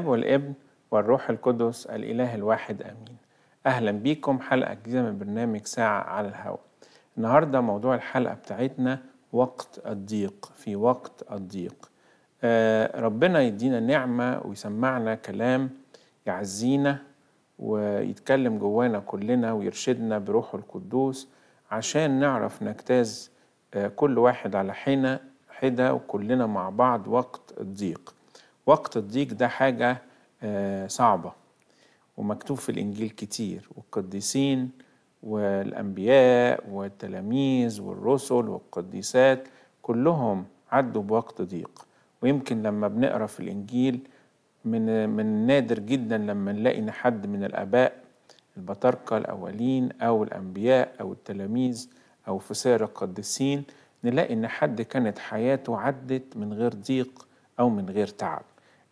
الآب والابن والروح القدس الإله الواحد آمين. أهلا بيكم حلقة جديدة من برنامج ساعة على الهواء النهاردة موضوع الحلقة بتاعتنا وقت الضيق في وقت الضيق. آه ربنا يدينا نعمة ويسمعنا كلام يعزينا ويتكلم جوانا كلنا ويرشدنا بروحه القدوس عشان نعرف نجتاز آه كل واحد على حين حدة وكلنا مع بعض وقت الضيق. وقت الضيق ده حاجة آه صعبة ومكتوب في الإنجيل كتير والقديسين والأنبياء والتلاميذ والرسل والقديسات كلهم عدوا بوقت ضيق. ويمكن لما بنقرأ في الإنجيل من من النادر جدا لما نلاقي إن حد من الآباء البطاركة الأولين أو الأنبياء أو التلاميذ أو في سير القديسين نلاقي إن حد كانت حياته عدت من غير ضيق أو من غير تعب.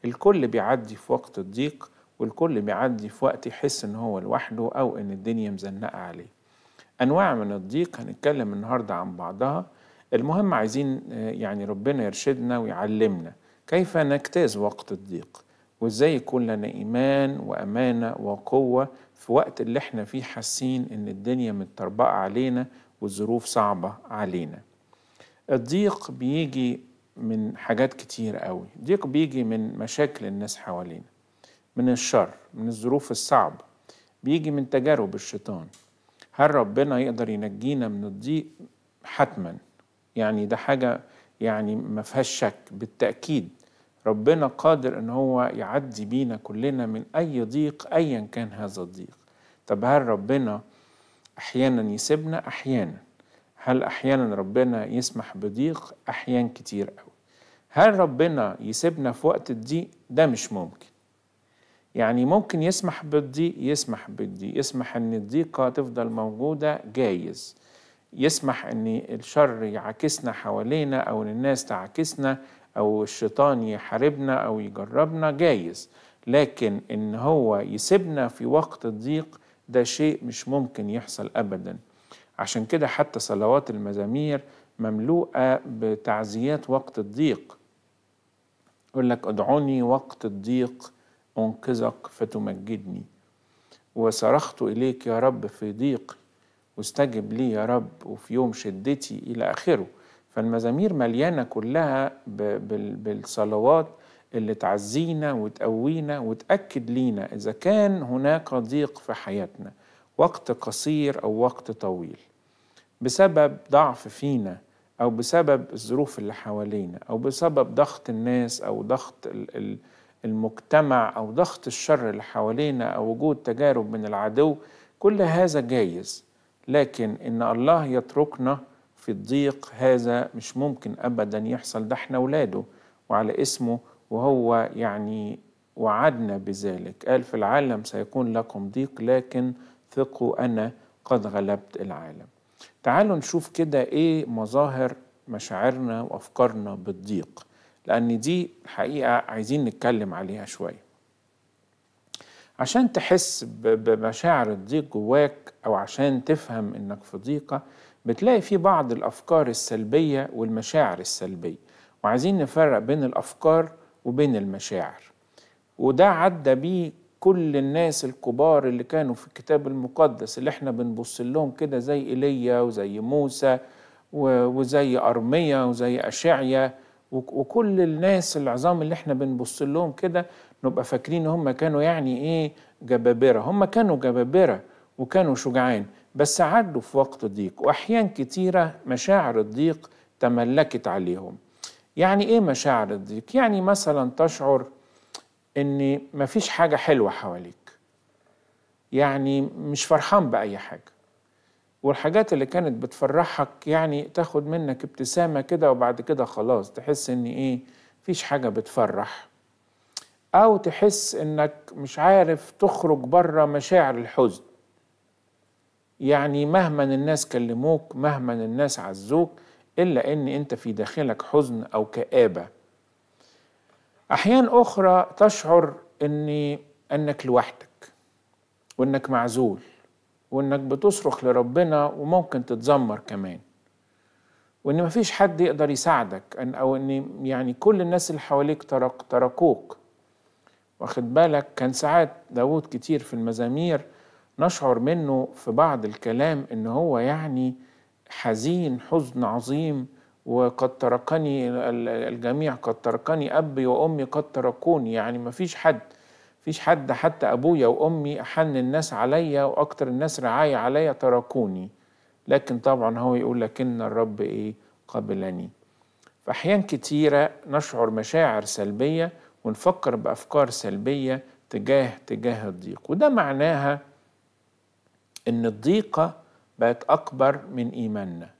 الكل بيعدي في وقت الضيق والكل بيعدي في وقت يحس إن هو لوحده أو إن الدنيا مزنقة عليه. أنواع من الضيق هنتكلم النهاردة عن بعضها. المهم عايزين يعني ربنا يرشدنا ويعلمنا كيف نجتاز وقت الضيق وإزاي يكون لنا إيمان وأمانة وقوة في وقت اللي إحنا فيه حاسين إن الدنيا متطربقة علينا والظروف صعبة علينا. الضيق بيجي من حاجات كتير قوي. ضيق بيجي من مشاكل الناس حوالينا من الشر من الظروف الصعبة. بيجي من تجارب الشيطان. هل ربنا يقدر ينجينا من الضيق حتما. يعني ده حاجة يعني ما فيهاش شك بالتأكيد. ربنا قادر إن هو يعدي بينا كلنا من أي ضيق ايا كان هذا الضيق. طب هل ربنا أحيانا يسيبنا؟ أحيانا. هل أحيانا ربنا يسمح بضيق؟ أحيان كتير قوي. هل ربنا يسيبنا في وقت الضيق؟ ده مش ممكن. يعني ممكن يسمح بالضيق يسمح بالضيق. يسمح إن الضيقة تفضل موجودة جايز. يسمح إن الشر يعاكسنا حوالينا أو إن الناس تعاكسنا أو الشيطان يحاربنا أو يجربنا جايز. لكن إن هو يسيبنا في وقت الضيق ده شيء مش ممكن يحصل ابدا. عشان كده حتى صلوات المزامير مملوءة بتعزيات وقت الضيق. يقول لك ادعوني وقت الضيق انقذك فتمجدني. وصرخت إليك يا رب في ضيقي واستجب لي يا رب وفي يوم شدتي إلى آخره. فالمزامير مليانة كلها بالصلوات اللي تعزينا وتقوينا وتأكد لينا إذا كان هناك ضيق في حياتنا وقت قصير أو وقت طويل. بسبب ضعف فينا أو بسبب الظروف اللي حوالينا أو بسبب ضغط الناس أو ضغط المجتمع أو ضغط الشر اللي حوالينا أو وجود تجارب من العدو كل هذا جايز. لكن إن الله يتركنا في الضيق هذا مش ممكن ابدا يحصل. ده إحنا اولاده وعلى اسمه وهو يعني وعدنا بذلك. قال في العالم سيكون لكم ضيق لكن ثقوا أنا قد غلبت العالم. تعالوا نشوف كده إيه مظاهر مشاعرنا وأفكارنا بالضيق لأن دي الحقيقة عايزين نتكلم عليها شوية. عشان تحس بمشاعر الضيق جواك أو عشان تفهم إنك في ضيقة بتلاقي في بعض الأفكار السلبية والمشاعر السلبية وعايزين نفرق بين الأفكار وبين المشاعر. وده عدى بيه كل الناس الكبار اللي كانوا في الكتاب المقدس اللي إحنا بنبص لهم كده زي إيليا وزي موسى وزي أرميا وزي أشعيا وكل الناس العظام اللي إحنا بنبص لهم كده نبقى فاكرين هم كانوا يعني إيه؟ جبابرة. هم كانوا جبابرة وكانوا شجعان بس عدوا في وقت ضيق وأحيان كتيرة مشاعر الضيق تملكت عليهم. يعني إيه مشاعر الضيق؟ يعني مثلا تشعر إن مفيش حاجة حلوة حواليك. يعني مش فرحان بأي حاجة. والحاجات اللي كانت بتفرحك يعني تاخد منك ابتسامة كده وبعد كده خلاص تحس إن إيه مفيش حاجة بتفرح. أو تحس إنك مش عارف تخرج بره مشاعر الحزن. يعني مهما الناس كلموك مهما الناس عزوك إلا إن أنت في داخلك حزن أو كآبة. أحيان أخرى تشعر ان إنك لوحدك وإنك معزول وإنك بتصرخ لربنا وممكن تتذمر كمان. وإن مفيش حد يقدر يساعدك أو إن يعني كل الناس اللي حواليك ترك تركوك. واخد بالك؟ كان ساعات داود كتير في المزامير نشعر منه في بعض الكلام إن هو يعني حزين حزن عظيم وقد تركني الجميع قد تركني أبي وأمي قد تركوني. يعني ما فيش حد فيش حد حتى أبويا وأمي أحن الناس عليا وأكتر الناس رعاية عليا تركوني. لكن طبعا هو يقول لكن الرب إيه؟ قبلني فأحيان كتيرة نشعر مشاعر سلبية ونفكر بأفكار سلبية تجاه تجاه الضيق. وده معناها إن الضيقة بقت أكبر من إيماننا.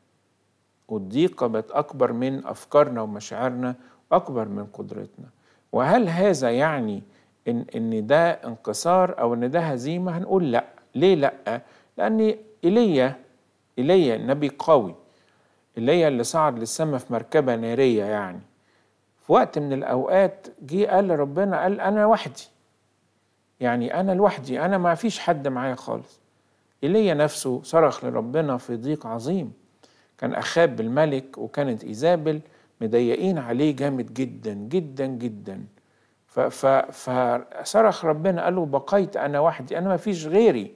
والضيقة بقت أكبر من أفكارنا ومشاعرنا وأكبر من قدرتنا. وهل هذا يعني ان إن ده انكسار أو إن ده هزيمة؟ هنقول لأ. ليه لأ؟ لأن ايليا إيليا النبي قوي. إيليا اللي صعد للسماء في مركبة نارية يعني. في وقت من الأوقات جه قال لربنا قال أنا وحدي. يعني أنا لوحدي. أنا ما فيش حد معايا خالص. إيليا نفسه صرخ لربنا في ضيق عظيم. كان أخاب الملك وكانت إيزابل مضيقين عليه جامد جدا جدا جدا. فصرخ ربنا قال له بقيت أنا وحدي أنا ما فيش غيري.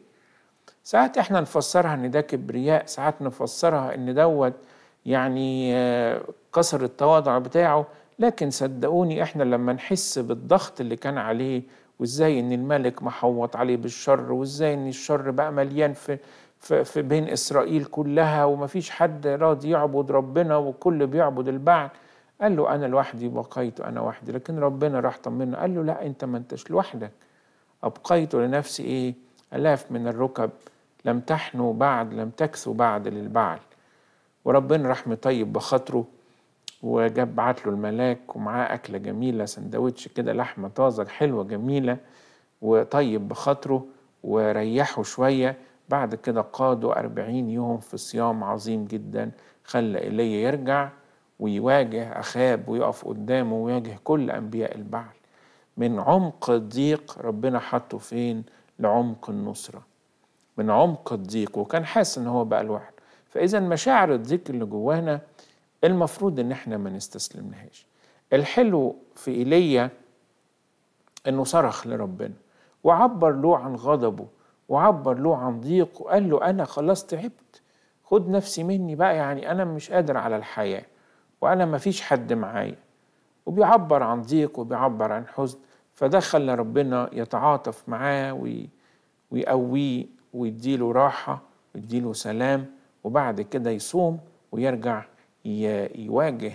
ساعات إحنا نفسرها إن ده كبرياء ساعات نفسرها إن دوت يعني كسر التواضع بتاعه. لكن صدقوني إحنا لما نحس بالضغط اللي كان عليه وإزاي إن الملك محوط عليه بالشر وإزاي إن الشر بقى مليان في في, بين إسرائيل كلها ومفيش حد راضي يعبد ربنا وكل بيعبد البعل قال له أنا لوحدي بقيت أنا وحدي لكن ربنا راح طمنه قال له لا أنت ما أنتش لوحدك. أبقيت لنفسي إيه؟ آلاف من الركب. لم تحنوا بعد لم تكثوا بعد للبعل. وربنا راح مطيب بخاطره وجاب بعت له الملاك ومعاه أكلة جميلة سندوتش كده لحمة طازة حلوة جميلة وطيب بخاطره وريحه شوية بعد كده قادوا أربعين يوم في صيام عظيم جدا خلى إيليا يرجع ويواجه أخاب ويقف قدامه ويواجه كل أنبياء البعل من عمق الضيق ربنا حطه فين؟ لعمق النصرة. من عمق الضيق وكان حاسس إن هو بقى لوحده. فإذا مشاعر الضيق اللي جوانا المفروض إن إحنا ما نستسلملهاش الحلو في إيليا إنه صرخ لربنا وعبر له عن غضبه وعبر له عن ضيق وقال له أنا خلاص تعبت. خد نفسي مني بقى يعني أنا مش قادر على الحياة وأنا ما فيش حد معايا. وبيعبر عن ضيق وبيعبر عن حزن فده خلى ربنا يتعاطف معاه وي ويقويه ويديله راحة ويديله سلام وبعد كده يصوم ويرجع يواجه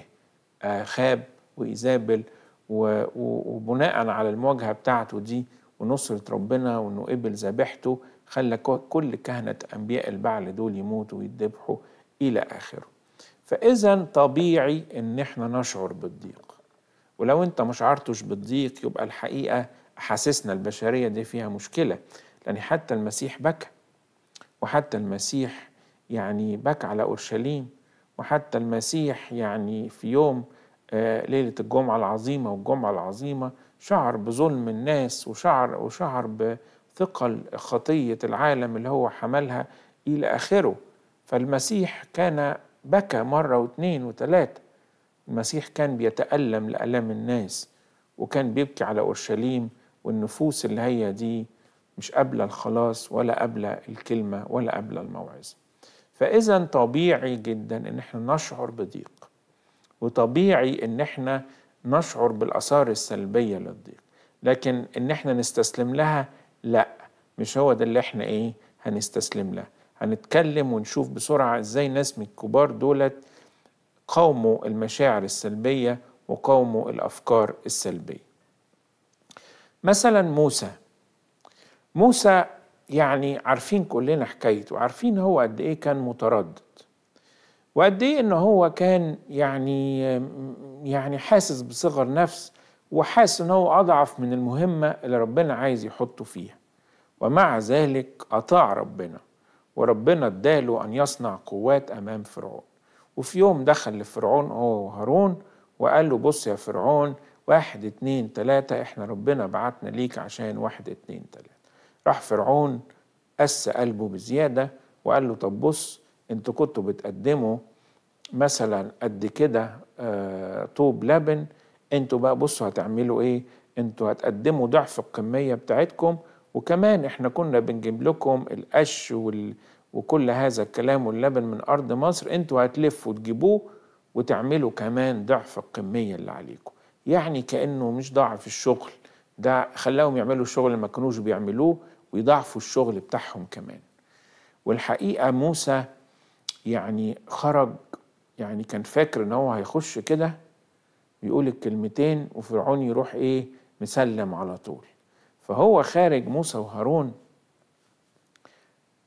خاب وإيزابل وبناء على المواجهة بتاعته دي ونصرة ربنا وإنه قبل ذبيحته خلى كل كهنة أنبياء البعل دول يموتوا ويذبحوا إلى آخره. فإذا طبيعي إن إحنا نشعر بالضيق. ولو أنت ما شعرتش بالضيق يبقى الحقيقة أحاسيسنا البشرية دي فيها مشكلة لأن حتى المسيح بكى. وحتى المسيح يعني بكى على أورشليم. وحتى المسيح يعني في يوم ليلة الجمعة العظيمة والجمعة العظيمة شعر بظلم الناس وشعر وشعر بثقل خطية العالم اللي هو حملها إلى آخره. فالمسيح كان بكى مرة واثنين وثلاثة المسيح كان بيتألم لألام الناس وكان بيبكي على أورشليم والنفوس اللي هي دي مش قابلة الخلاص ولا قابلة الكلمة ولا قابلة الموعظة. فإذا طبيعي جدا إن إحنا نشعر بضيق وطبيعي إن إحنا نشعر بالآثار السلبية للضيق. لكن إن إحنا نستسلم لها لا. مش هو ده اللي إحنا إيه هنستسلم لها هنتكلم ونشوف بسرعة إزاي ناس من الكبار دولت قاوموا المشاعر السلبية وقاوموا الأفكار السلبية. مثلا موسى. موسى يعني عارفين كلنا حكايته عارفين هو قد إيه كان متردد. وقد إيه ان هو كان يعني يعني حاسس بصغر نفس وحاسس إن هو أضعف من المهمة اللي ربنا عايز يحطه فيها. ومع ذلك أطاع ربنا وربنا اداله أن يصنع قوات أمام فرعون. وفي يوم دخل لفرعون هو وهارون وقال له بص يا فرعون واحد اتنين تلاتة إحنا ربنا بعتنا ليك عشان واحد اتنين تلاتة. راح فرعون قس قلبه بزيادة وقال له طب بص أنتوا كنتوا بتقدموا مثلا قد كده آه طوب لبن أنتوا بقى بصوا هتعملوا إيه؟ أنتوا هتقدموا ضعف الكمية بتاعتكم وكمان إحنا كنا بنجيب لكم القش وال... وكل هذا الكلام واللبن من أرض مصر أنتوا هتلفوا تجيبوه وتعملوا كمان ضعف الكمية اللي عليكم. يعني كأنه مش ضعف الشغل ده خلاهم يعملوا شغل ما كانوش بيعملوه ويضاعفوا الشغل بتاعهم كمان. والحقيقة موسى يعني خرج يعني كان فاكر إن هو هيخش كده يقول الكلمتين وفرعون يروح إيه مسلم على طول. فهو خارج موسى وهارون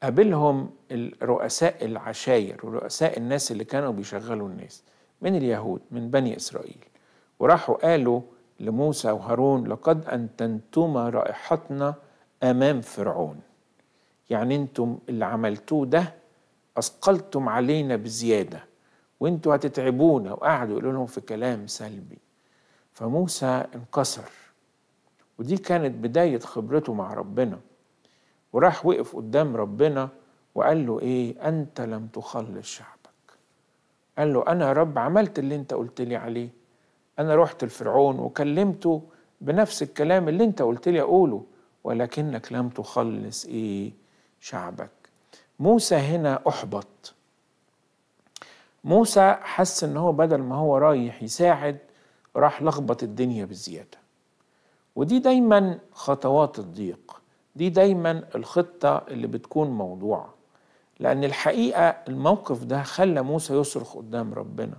قابلهم الرؤساء العشاير ورؤساء الناس اللي كانوا بيشغلوا الناس من اليهود من بني إسرائيل. وراحوا قالوا لموسى وهارون لقد انتنتما رائحتنا أمام فرعون. يعني أنتم اللي عملتوه ده أثقلتم علينا بزيادة وأنتوا هتتعبونا. وقعدوا يقولوا لهم في كلام سلبي. فموسى انكسر. ودي كانت بداية خبرته مع ربنا. وراح وقف قدام ربنا وقال له إيه؟ أنت لم تخلص شعبك. قال له أنا يا رب عملت اللي أنت قلت لي عليه. أنا رحت لفرعون وكلمته بنفس الكلام اللي أنت قلت لي أقوله ولكنك لم تخلص إيه؟ شعبك. موسى هنا أحبط. موسى حس إن هو بدل ما هو رايح يساعد راح لخبط الدنيا بزيادة. ودي دايما خطوات الضيق. دي دايما الخطة اللي بتكون موضوعة. لأن الحقيقة الموقف ده خلى موسى يصرخ قدام ربنا.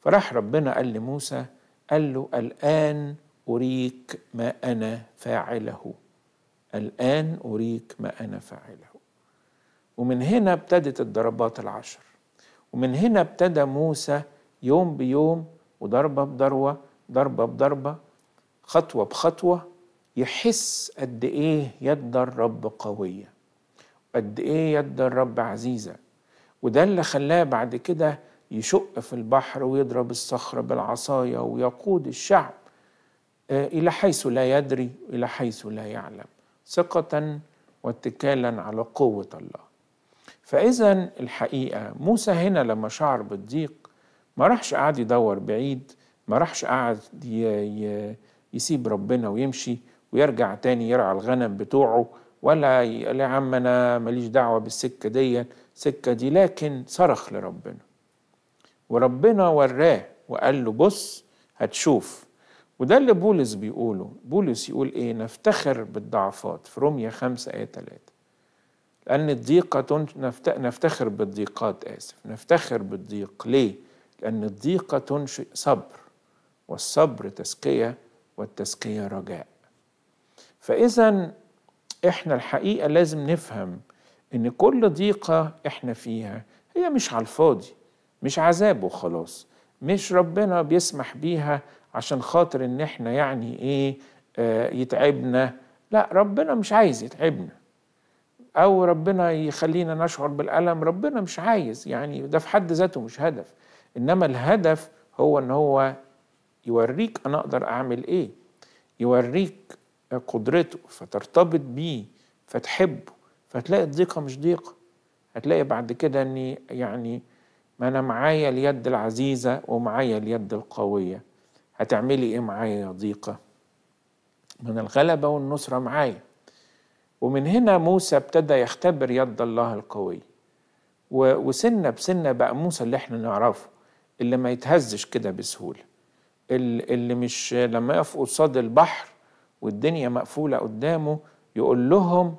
فراح ربنا قال لموسى قال له الآن أريك ما أنا فاعله. الآن أريك ما أنا فاعله. ومن هنا ابتدت الضربات العشر. ومن هنا ابتدى موسى يوم بيوم وضربة بضربة ضربة بضربة خطوة بخطوة يحس قد إيه يد الرب قوية قد إيه يد الرب عزيزة. وده اللي خلاه بعد كده يشق في البحر ويضرب الصخرة بالعصاية ويقود الشعب إلى حيث لا يدري إلى حيث لا يعلم ثقة واتكالا على قوة الله. فإذا الحقيقة موسى هنا لما شعر بالضيق ما راحش قعد يدور بعيد ما راحش قعد يسيب ربنا ويمشي ويرجع تاني يرعى الغنم بتوعه ولا يا عم أنا ماليش دعوة بالسكة دي السكة دي لكن صرخ لربنا. وربنا وراه وقال له بص هتشوف. وده اللي بولس بيقوله بولس يقول إيه؟ نفتخر بالضعفات. في روميا خمسة آية 3 لأن الضيقة نفتخر بالضيقات آسف نفتخر بالضيق. ليه؟ لأن الضيقة تنشئ صبر والصبر تزكية والتزكية رجاء. فإذا إحنا الحقيقة لازم نفهم إن كل ضيقة إحنا فيها هي مش على الفاضي مش عذاب وخلاص مش ربنا بيسمح بيها عشان خاطر إن إحنا يعني إيه آه يتعبنا. لا ربنا مش عايز يتعبنا. أو ربنا يخلينا نشعر بالألم ربنا مش عايز يعني ده في حد ذاته مش هدف. إنما الهدف هو إن هو يوريك أنا أقدر أعمل إيه. يوريك قدرته فترتبط بيه فتحبه. فتلاقي الضيقة مش ضيقة. هتلاقي بعد كده اني يعني ما أنا معايا اليد العزيزة ومعايا اليد القوية. هتعملي إيه معايا يا ضيقة؟ من الغلبة والنصرة معايا. ومن هنا موسى ابتدى يختبر يد الله القوي. وسنة بسنة بقى موسى اللي إحنا نعرفه اللي ما يتهزش كده بسهولة. اللي مش لما يقف قصاد البحر والدنيا مقفولة قدامه يقول لهم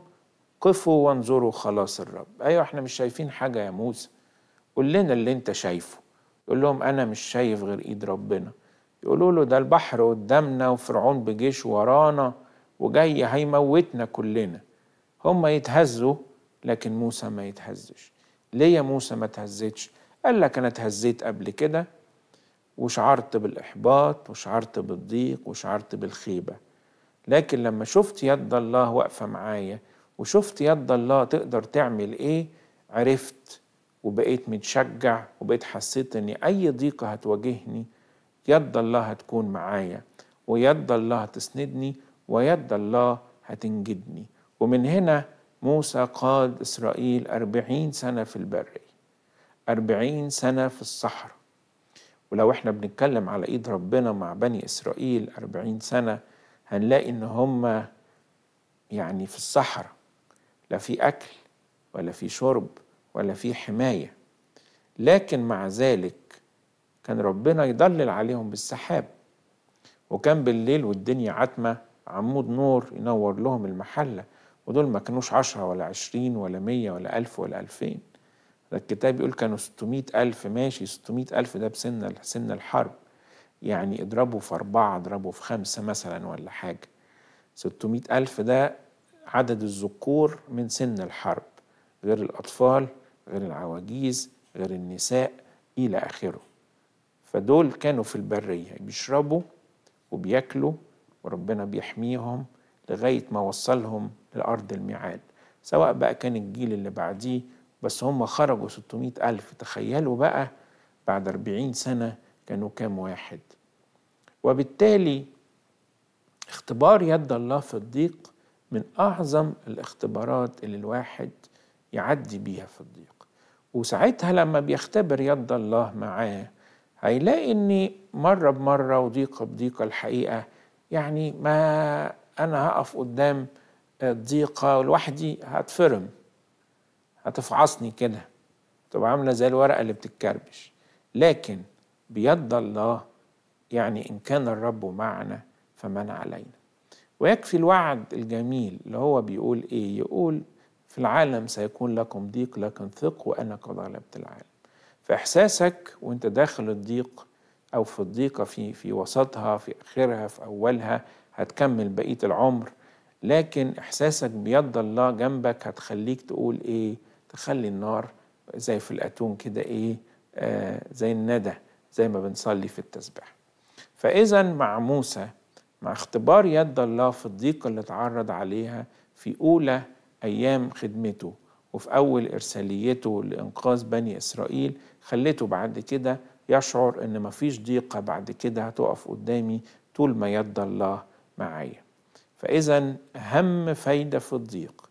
قفوا وانظروا خلاص الرب. أيوه إحنا مش شايفين حاجة يا موسى. قول لنا اللي انت شايفه. يقول لهم أنا مش شايف غير إيد ربنا. يقولوا له ده البحر قدامنا وفرعون بجيش ورانا وجاي هيموتنا كلنا. هم يتهزوا لكن موسى ما يتهزش. ليه يا موسى ما تهزتش؟ قال لك أنا اتهزيت قبل كده وشعرت بالإحباط وشعرت بالضيق وشعرت بالخيبة. لكن لما شفت يد الله واقفة معايا وشفت يد الله تقدر تعمل إيه عرفت وبقيت متشجع وبقيت حسيت إن أي ضيقه هتواجهني يد الله هتكون معايا ويد الله هتسندني ويد الله هتنجدني. ومن هنا موسى قاد إسرائيل أربعين سنة في البرية أربعين سنة في الصحراء. ولو إحنا بنتكلم على إيد ربنا مع بني إسرائيل أربعين سنة هنلاقي إن هم يعني في الصحراء. لا في أكل ولا في شرب ولا في حماية. لكن مع ذلك كان ربنا يضلل عليهم بالسحاب. وكان بالليل والدنيا عتمة عمود نور ينور لهم المحلة. ودول ما كانوش عشرة ولا عشرين ولا مية ولا ألف ولا ألفين. ده الكتاب يقول كانوا ستمائة ألف ماشي ستمائة ألف ده بسن سن الحرب. يعني اضربوا في أربعة اضربوا في خمسة مثلا ولا حاجة. ستمائة ألف ده عدد الذكور من سن الحرب غير الأطفال غير العواجيز غير النساء إلى آخره. فدول كانوا في البرية بيشربوا وبياكلوا وربنا بيحميهم لغاية ما وصلهم لأرض الميعاد سواء بقى كان الجيل اللي بعديه بس هم خرجوا 600 ألف. تخيلوا بقى بعد 40 سنة كانوا كام واحد. وبالتالي اختبار يد الله في الضيق من أعظم الاختبارات اللي الواحد يعدي بيها في الضيق. وساعتها لما بيختبر يد الله معاه هيلاقي إن مرة بمرة وضيقة بضيقة الحقيقة يعني ما أنا هقف قدام ضيقة لوحدي هتفرم هتفعصني كده. تبقى عاملة زي الورقة اللي بتتكربش. لكن بيد الله يعني إن كان الرب معنا فمن علينا. ويكفي الوعد الجميل اللي هو بيقول إيه؟ يقول في العالم سيكون لكم ضيق لكن ثق وأنا قد غلبت العالم. فإحساسك وأنت داخل الضيق أو في الضيقة في في وسطها في آخرها في أولها هتكمل بقية العمر. لكن إحساسك بيد الله جنبك هتخليك تقول إيه؟ تخلي النار زي في الأتون كده إيه؟ آه زي الندى زي ما بنصلي في التسبيح. فإذا مع موسى مع اختبار يد الله في الضيقة اللي اتعرض عليها في أولى أيام خدمته وفي أول إرساليته لإنقاذ بني إسرائيل خليته بعد كده يشعر إن مفيش ضيقة بعد كده هتقف قدامي طول ما يد الله معايا. فإذا أهم فايدة في الضيق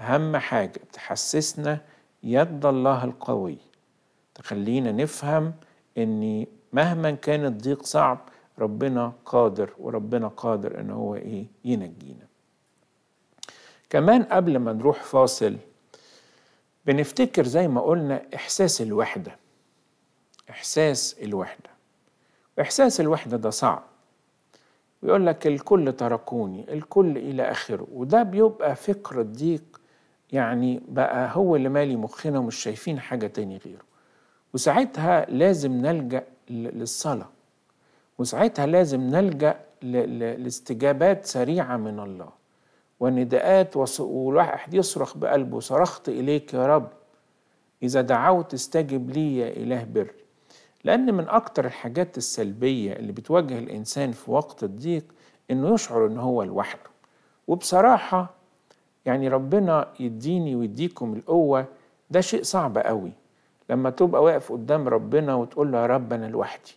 أهم حاجة بتحسسنا يد الله القوي تخلينا نفهم إن مهما كان الضيق صعب ربنا قادر وربنا قادر إن هو إيه؟ ينجينا. كمان قبل ما نروح فاصل بنفتكر زي ما قلنا إحساس الوحدة إحساس الوحدة. وإحساس الوحدة ده صعب. ويقول لك الكل تركوني الكل إلى آخره. وده بيبقى فكر الضيق يعني بقى هو اللي مالي مخنا ومش شايفين حاجة تاني غيره. وساعتها لازم نلجأ للصلاة. وساعتها لازم نلجأ لاستجابات سريعة من الله. ونداءات والواحد يصرخ بقلبه صرخت إليك يا رب إذا دعوت استجب لي يا إله بر. لأن من أكتر الحاجات السلبية اللي بتواجه الإنسان في وقت الضيق إنه يشعر إن هو لوحده. وبصراحة يعني ربنا يديني ويديكم القوة ده شيء صعب قوي. لما تبقى واقف قدام ربنا وتقول له يا رب أنا لوحدي.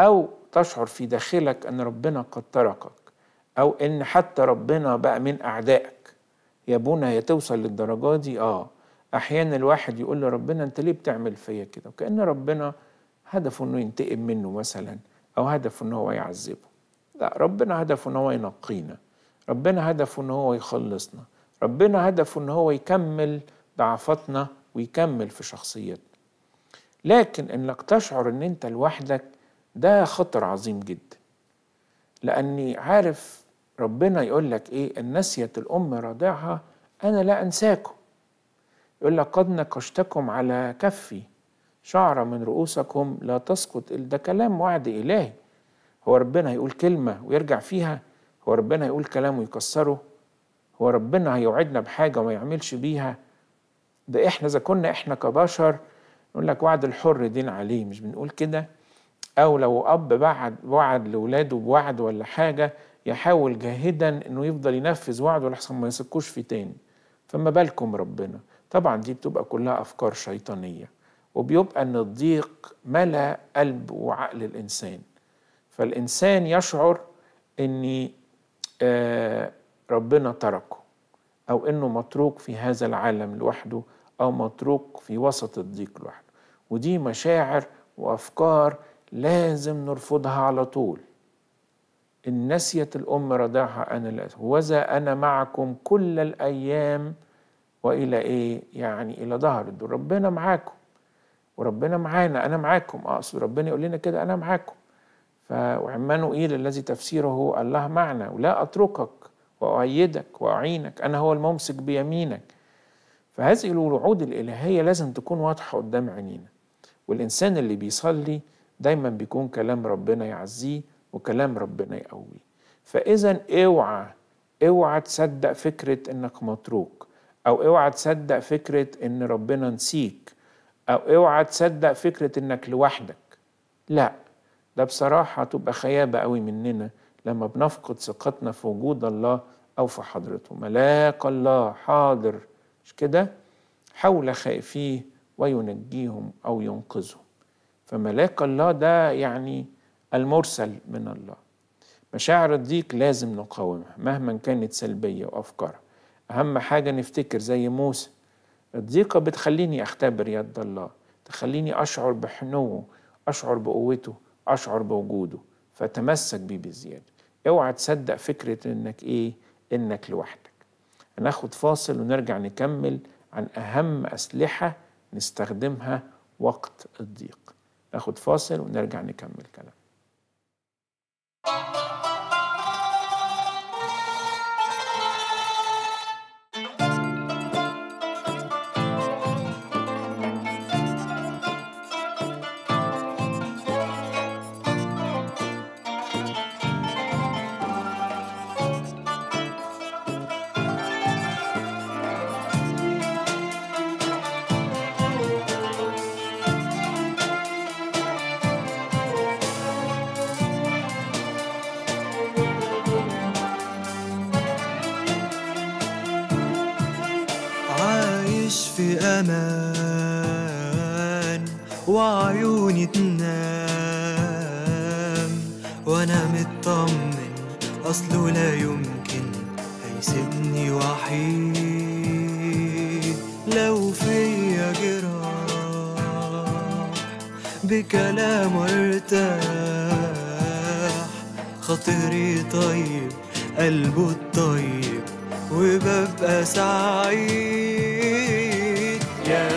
أو تشعر في داخلك أن ربنا قد تركك. أو إن حتى ربنا بقى من أعدائك. يا ابونا هي توصل للدرجة دي؟ آه. أحيانا الواحد يقول لربنا أنت ليه بتعمل فيا كده؟ وكأن ربنا هدفه إنه ينتقم منه مثلا أو هدفه إن هو يعذبه. لا ربنا هدفه إن هو ينقينا. ربنا هدفه إن هو يخلصنا. ربنا هدفه إن هو يكمل ضعفاتنا ويكمل في شخصيتنا. لكن إنك تشعر إن أنت لوحدك ده خطر عظيم جدا. لأني عارف ربنا يقول لك إيه؟ إن نسيت الام رضعها أنا لا أنساكم. يقول لك قد نكشتكم على كفي شعرة من رؤوسكم لا تسقط ده كلام وعد إلهي. هو ربنا هيقول كلمة ويرجع فيها هو ربنا هيقول كلام ويكسره هو ربنا هيوعدنا بحاجة وما يعملش بيها. ده إحنا إذا كنا إحنا كبشر نقول لك وعد الحر دين عليه مش بنقول كده؟ أو لو أب بعد وعد لاولاده بوعد ولا حاجة يحاول جاهدا إنه يفضل ينفذ وعده لحسن ما يسكوش فيه تاني. فما بالكم ربنا؟ طبعا دي بتبقى كلها أفكار شيطانية. وبيبقى إن الضيق ملأ قلب وعقل الإنسان. فالإنسان يشعر إن آه ربنا تركه أو إنه متروك في هذا العالم لوحده أو متروك في وسط الضيق لوحده. ودي مشاعر وأفكار لازم نرفضها على طول. إن نسيت الأم رضاعها أنا لا وذا أنا معكم كل الأيام وإلى إيه؟ يعني إلى ظهر الدور. ربنا معاكم. وربنا معانا أنا معاكم. أقصد ربنا يقول لنا كده أنا معاكم. وعمانوئيل الذي تفسيره الله معنا. ولا أتركك وأؤيدك وأعينك أنا هو الممسك بيمينك. فهذه الوعود الإلهية لازم تكون واضحة قدام عينينا. والإنسان اللي بيصلي دايما بيكون كلام ربنا يعزيه وكلام ربنا يقويه. فإذا اوعى اوعى تصدق فكرة إنك متروك أو اوعى تصدق فكرة إن ربنا نسيك. أو اوعى تصدق فكرة إنك لوحدك. لا ده بصراحة تبقى خيابة قوي مننا لما بنفقد ثقتنا في وجود الله أو في حضرته ملاك الله حاضر. مش كده؟ حول خائفيه وينجيهم أو ينقذهم. فملاك الله ده يعني المرسل من الله. مشاعر الضيق لازم نقاومها مهما كانت سلبية وأفكارها. أهم حاجة نفتكر زي موسى الضيقة بتخليني أختبر يد الله. تخليني أشعر بحنوه أشعر بقوته أشعر بوجوده. فتمسك بيه بزيادة. أوعى تصدق فكرة إنك إيه؟ إنك لوحدك. هناخد فاصل ونرجع نكمل عن أهم أسلحة نستخدمها وقت الضيق. ناخد فاصل ونرجع نكمل كلام. بكلام ارتاح خاطري طيب قلبه الطيب وببقى سعيد. يا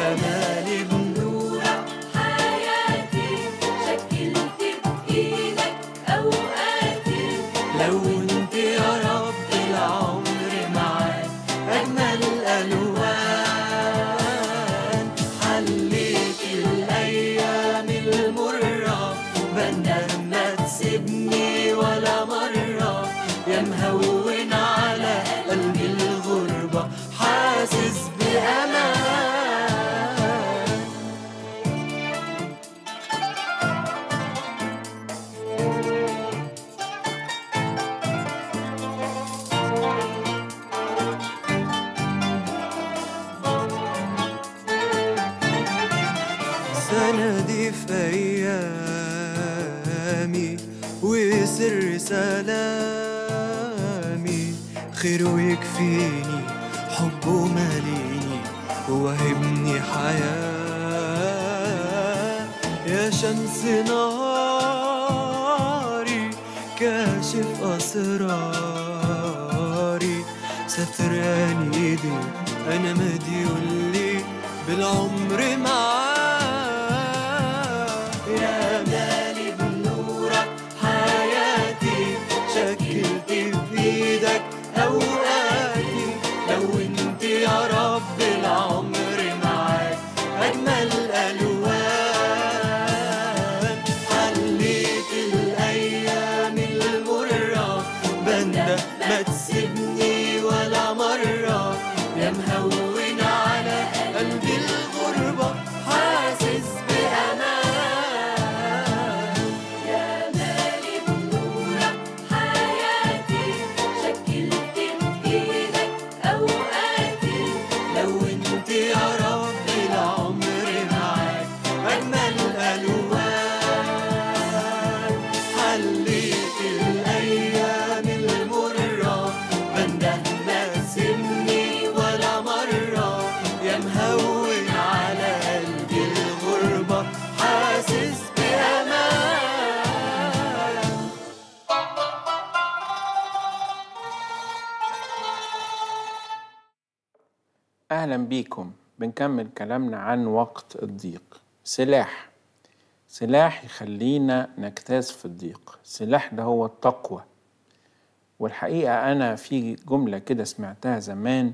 خيره يكفيني حبه ماليني ووهبني حياة. يا شمس نهاري كاشف أسراري. ستراني ايدي أنا مديون لي بالعمر معاه بنكمل كلامنا عن وقت الضيق. سلاح. سلاح يخلينا نجتاز في الضيق. السلاح ده هو التقوى. والحقيقة أنا في جملة كده سمعتها زمان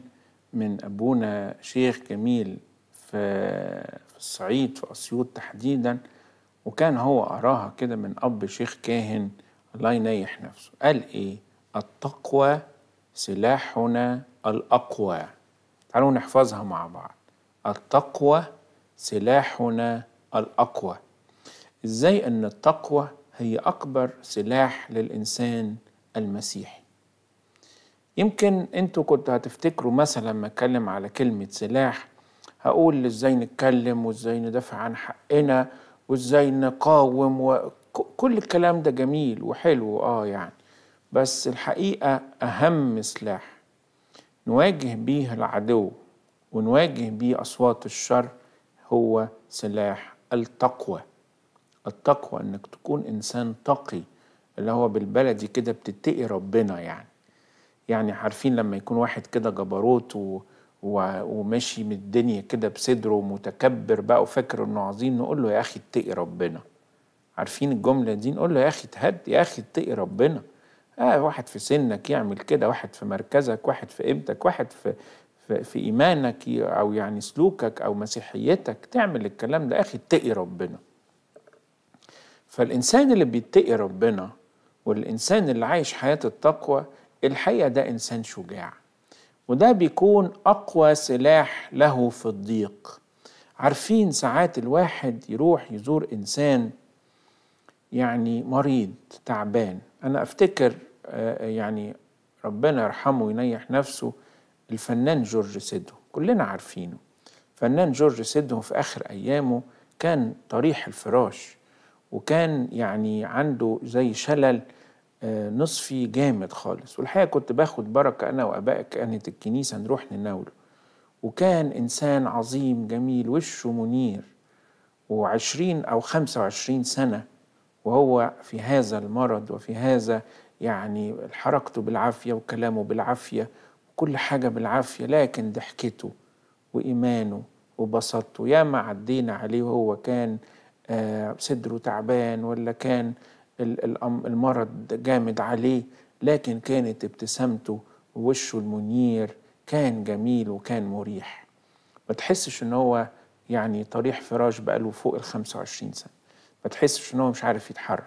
من أبونا شيخ جميل في في الصعيد في أسيوط تحديدا وكان هو قراها كده من أب شيخ كاهن الله ينيح نفسه. قال إيه؟ التقوى سلاحنا الأقوى. تعالوا نحفظها مع بعض. التقوى سلاحنا الأقوى. إزاي أن التقوى هي أكبر سلاح للإنسان المسيحي يمكن إنتوا كنتوا هتفتكروا مثلا لما أتكلم على كلمة سلاح هقول إزاي نتكلم وإزاي ندافع عن حقنا وإزاي نقاوم وكل الكلام ده جميل وحلو آه يعني. بس الحقيقة أهم سلاح نواجه بيه العدو ونواجه بيه أصوات الشر هو سلاح التقوى. التقوى إنك تكون إنسان تقي اللي هو بالبلدي كده بتتقي ربنا يعني. يعني عارفين لما يكون واحد كده جبروت و... و... وماشي من الدنيا كده بصدره متكبر بقى وفاكر إنه عظيم نقول له يا أخي اتقي ربنا. عارفين الجملة دي؟ نقول له يا أخي تهد يا أخي اتقي ربنا. آه واحد في سنك يعمل كده واحد في مركزك واحد في قيمتك واحد في في, إيمانك أو يعني سلوكك أو مسيحيتك تعمل الكلام ده. أخي اتقي ربنا. فالإنسان اللي بيتقي ربنا والإنسان اللي عايش حياة التقوى الحقيقة ده إنسان شجاع. وده بيكون أقوى سلاح له في الضيق. عارفين ساعات الواحد يروح يزور إنسان يعني مريض تعبان. أنا أفتكر يعني ربنا يرحمه وينيح نفسه. الفنان جورج سيدو كلنا عارفينه. فنان جورج سيدو في آخر أيامه كان طريح الفراش وكان يعني عنده زي شلل نصفي جامد خالص. والحقيقة كنت باخد بركة أنا وأباء كهنة الكنيسة نروح نناوله. وكان إنسان عظيم جميل وشه منير. وعشرين أو خمسة وعشرين سنة وهو في هذا المرض وفي هذا يعني حركته بالعافية وكلامه بالعافية وكل حاجة بالعافية لكن ضحكته وإيمانه وبساطته. ياما عدينا عليه وهو كان آه صدره تعبان ولا كان المرض جامد عليه لكن كانت ابتسامته ووشه المنير كان جميل وكان مريح. ما تحسش إن هو يعني طريح فراش بقاله فوق ال 25 سنة. ما تحسش إن هو مش عارف يتحرك.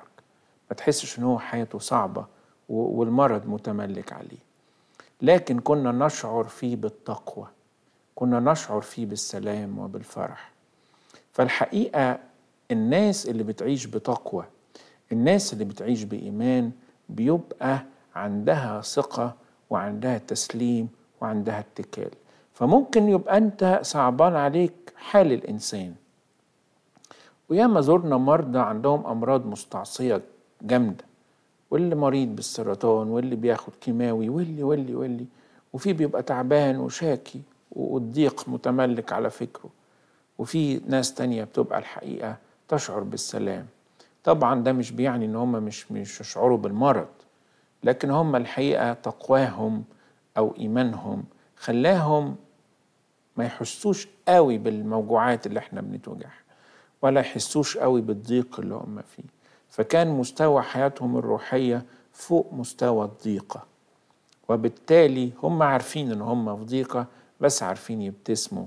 ما تحسش إن هو حياته صعبة والمرض متملك عليه. لكن كنا نشعر فيه بالتقوى كنا نشعر فيه بالسلام وبالفرح. فالحقيقة الناس اللي بتعيش بتقوى الناس اللي بتعيش بإيمان بيبقى عندها ثقة وعندها تسليم وعندها اتكال. فممكن يبقى أنت صعبان عليك حال الإنسان. وياما زرنا مرضى عندهم أمراض مستعصية جامدة. واللي مريض بالسرطان واللي بياخد كيماوي واللي واللي واللي. وفي بيبقى تعبان وشاكي والضيق متملك على فكره. وفي ناس تانية بتبقى الحقيقة تشعر بالسلام. طبعا ده مش بيعني إن هم مش مش يشعروا بالمرض لكن هم الحقيقة تقواهم أو إيمانهم خلاهم ما يحسوش قوي بالموجوعات اللي إحنا بنتوجعها ولا يحسوش قوي بالضيق اللي هم فيه. فكان مستوى حياتهم الروحية فوق مستوى الضيقة. وبالتالي هم عارفين إن هم في ضيقة بس عارفين يبتسموا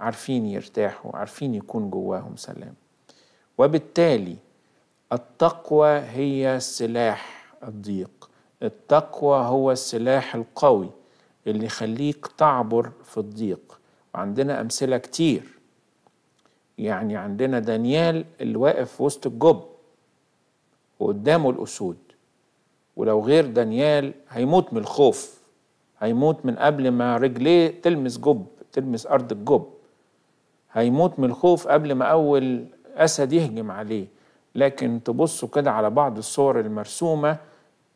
عارفين يرتاحوا عارفين يكون جواهم سلام. وبالتالي التقوى هي سلاح الضيق. التقوى هو السلاح القوي اللي يخليك تعبر في الضيق. وعندنا أمثلة كتير. يعني عندنا دانيال اللي واقف وسط الجب وقدامه الأسود. ولو غير دانيال هيموت من الخوف. هيموت من قبل ما رجليه تلمس جب تلمس أرض الجب. هيموت من الخوف قبل ما أول أسد يهجم عليه. لكن تبصوا كده على بعض الصور المرسومة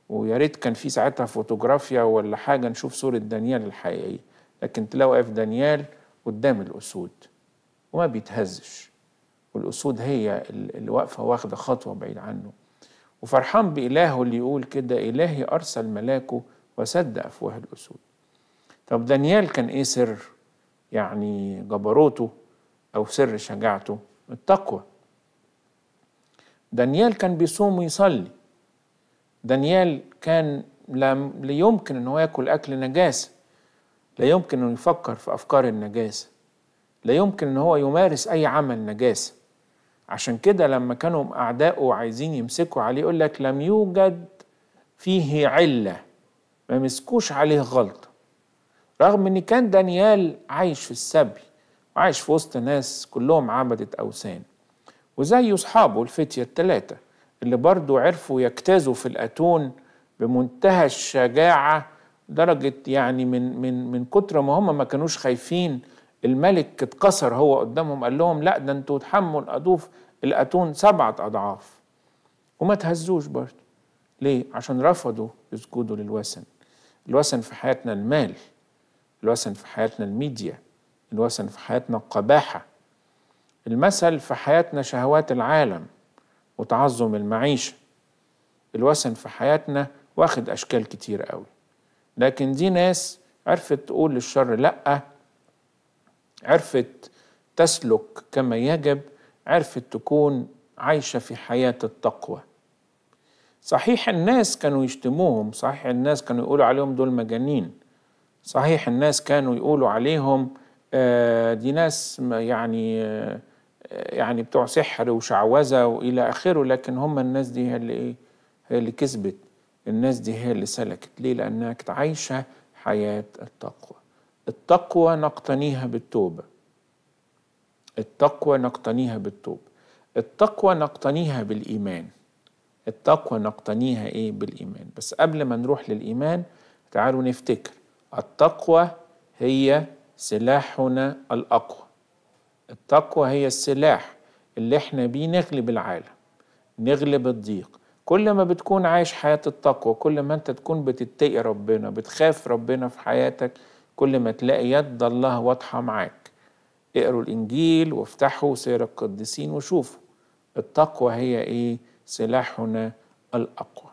ويا ريت كان في ساعتها فوتوغرافيا ولا حاجة نشوف صورة دانيال الحقيقية. لكن تلاقوا واقف دانيال قدام الأسود. وما بيتهزش. والأسود هي اللي واقفة واخدة خطوة بعيد عنه. وفرحان بإلهه اللي يقول كده إلهي أرسل ملاكه وسد أفواه الأسود. طب دانيال كان إيه سر؟ يعني جبروته أو سر شجاعته؟ التقوى. دانيال كان بيصوم ويصلي. دانيال كان لا يمكن إن هو يأكل أكل نجاسه لا يمكن إنه يفكر في أفكار النجاسه لا يمكن إن هو يمارس أي عمل نجاسه عشان كده لما كانوا اعدائه عايزين يمسكوا عليه يقول لك لم يوجد فيه علة ما مسكوش عليه غلطة. رغم إن كان دانيال عايش في السبي وعايش في وسط ناس كلهم عبدة أوثان وزي أصحابه الفتية الثلاثه اللي برضو عرفوا يجتازوا في الأتون بمنتهى الشجاعة درجة يعني من من من كتر ما هم ما كانوش خايفين الملك اتكسر هو قدامهم قال لهم لا ده أنتوا تحموا الأضوف الأتون سبعة أضعاف. وما تهزوش برضه. ليه؟ عشان رفضوا يسجدوا للوثن. الوثن في حياتنا المال الوثن في حياتنا الميديا الوثن في حياتنا القباحة. المثل في حياتنا شهوات العالم وتعظم المعيشة. الوثن في حياتنا واخد أشكال كتير قوي. لكن دي ناس عرفت تقول للشر لا عرفت تسلك كما يجب عرفت تكون عايشة في حياة التقوى. صحيح الناس كانوا يشتموهم صحيح الناس كانوا يقولوا عليهم دول مجانين. صحيح الناس كانوا يقولوا عليهم آه دي ناس يعني آه يعني بتوع سحر وشعوذة وإلى آخره لكن هم الناس دي هي اللي إيه؟ هي اللي كسبت. الناس دي هي اللي سلكت. ليه؟ لأنها كانت عايشة حياة التقوى. التقوى نقتنيها بالتوبة. التقوى نقتنيها بالتوبة. التقوى نقتنيها بالإيمان. التقوى نقتنيها إيه؟ بالإيمان. بس قبل ما نروح للإيمان تعالوا نفتكر. التقوى هي سلاحنا الأقوى. التقوى هي السلاح اللي إحنا بيه نغلب العالم نغلب الضيق. كل ما بتكون عايش حياة التقوى كل ما أنت تكون بتتقي ربنا بتخاف ربنا في حياتك كل ما تلاقي يد الله واضحة معاك. اقروا الإنجيل وافتحوا سير القديسين وشوفوا التقوى هي إيه؟ سلاحنا الأقوى.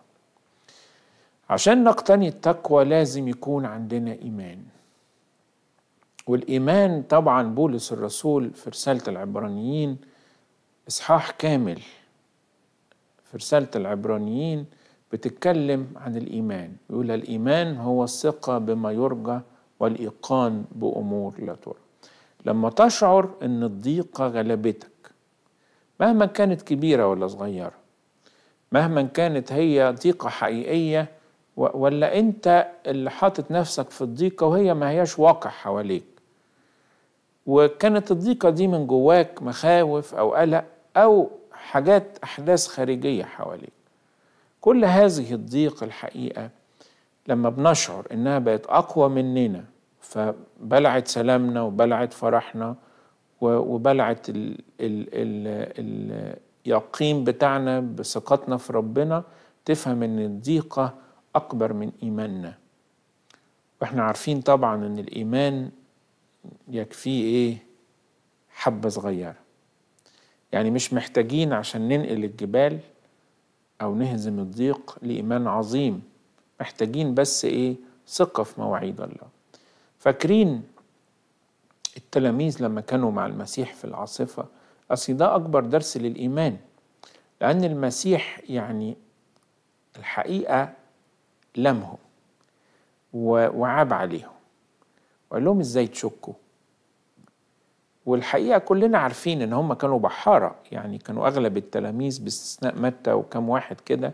عشان نقتني التقوى لازم يكون عندنا إيمان. والإيمان طبعا بولس الرسول في رسالة العبرانيين إصحاح كامل. في رسالة العبرانيين بتتكلم عن الإيمان. يقول الإيمان هو الثقة بما يرجى والإيقان بأمور لا ترى. لما تشعر أن الضيقة غلبتك مهما كانت كبيرة ولا صغيرة مهما كانت هي ضيقة حقيقية ولا أنت اللي حاطط نفسك في الضيقة وهي ما هياش واقع حواليك. وكانت الضيقة دي من جواك مخاوف أو قلق أو حاجات أحداث خارجية حواليك. كل هذه الضيق الحقيقة لما بنشعر إنها بقت أقوى مننا فبلعت سلامنا وبلعت فرحنا وبلعت ال ال ال اليقين بتاعنا بثقتنا في ربنا تفهم إن الضيقة أكبر من إيماننا. وإحنا عارفين طبعا إن الإيمان يكفيه إيه؟ حبة صغيرة. يعني مش محتاجين عشان ننقل الجبال أو نهزم الضيق لإيمان عظيم. محتاجين بس إيه؟ ثقة في مواعيد الله. فاكرين التلاميذ لما كانوا مع المسيح في العاصفة؟ أصل ده أكبر درس للإيمان. لأن المسيح يعني الحقيقة لمهم وعاب عليهم. وقال لهم إزاي تشكوا؟ والحقيقة كلنا عارفين إن هم كانوا بحارة. يعني كانوا أغلب التلاميذ باستثناء متى وكم واحد كده.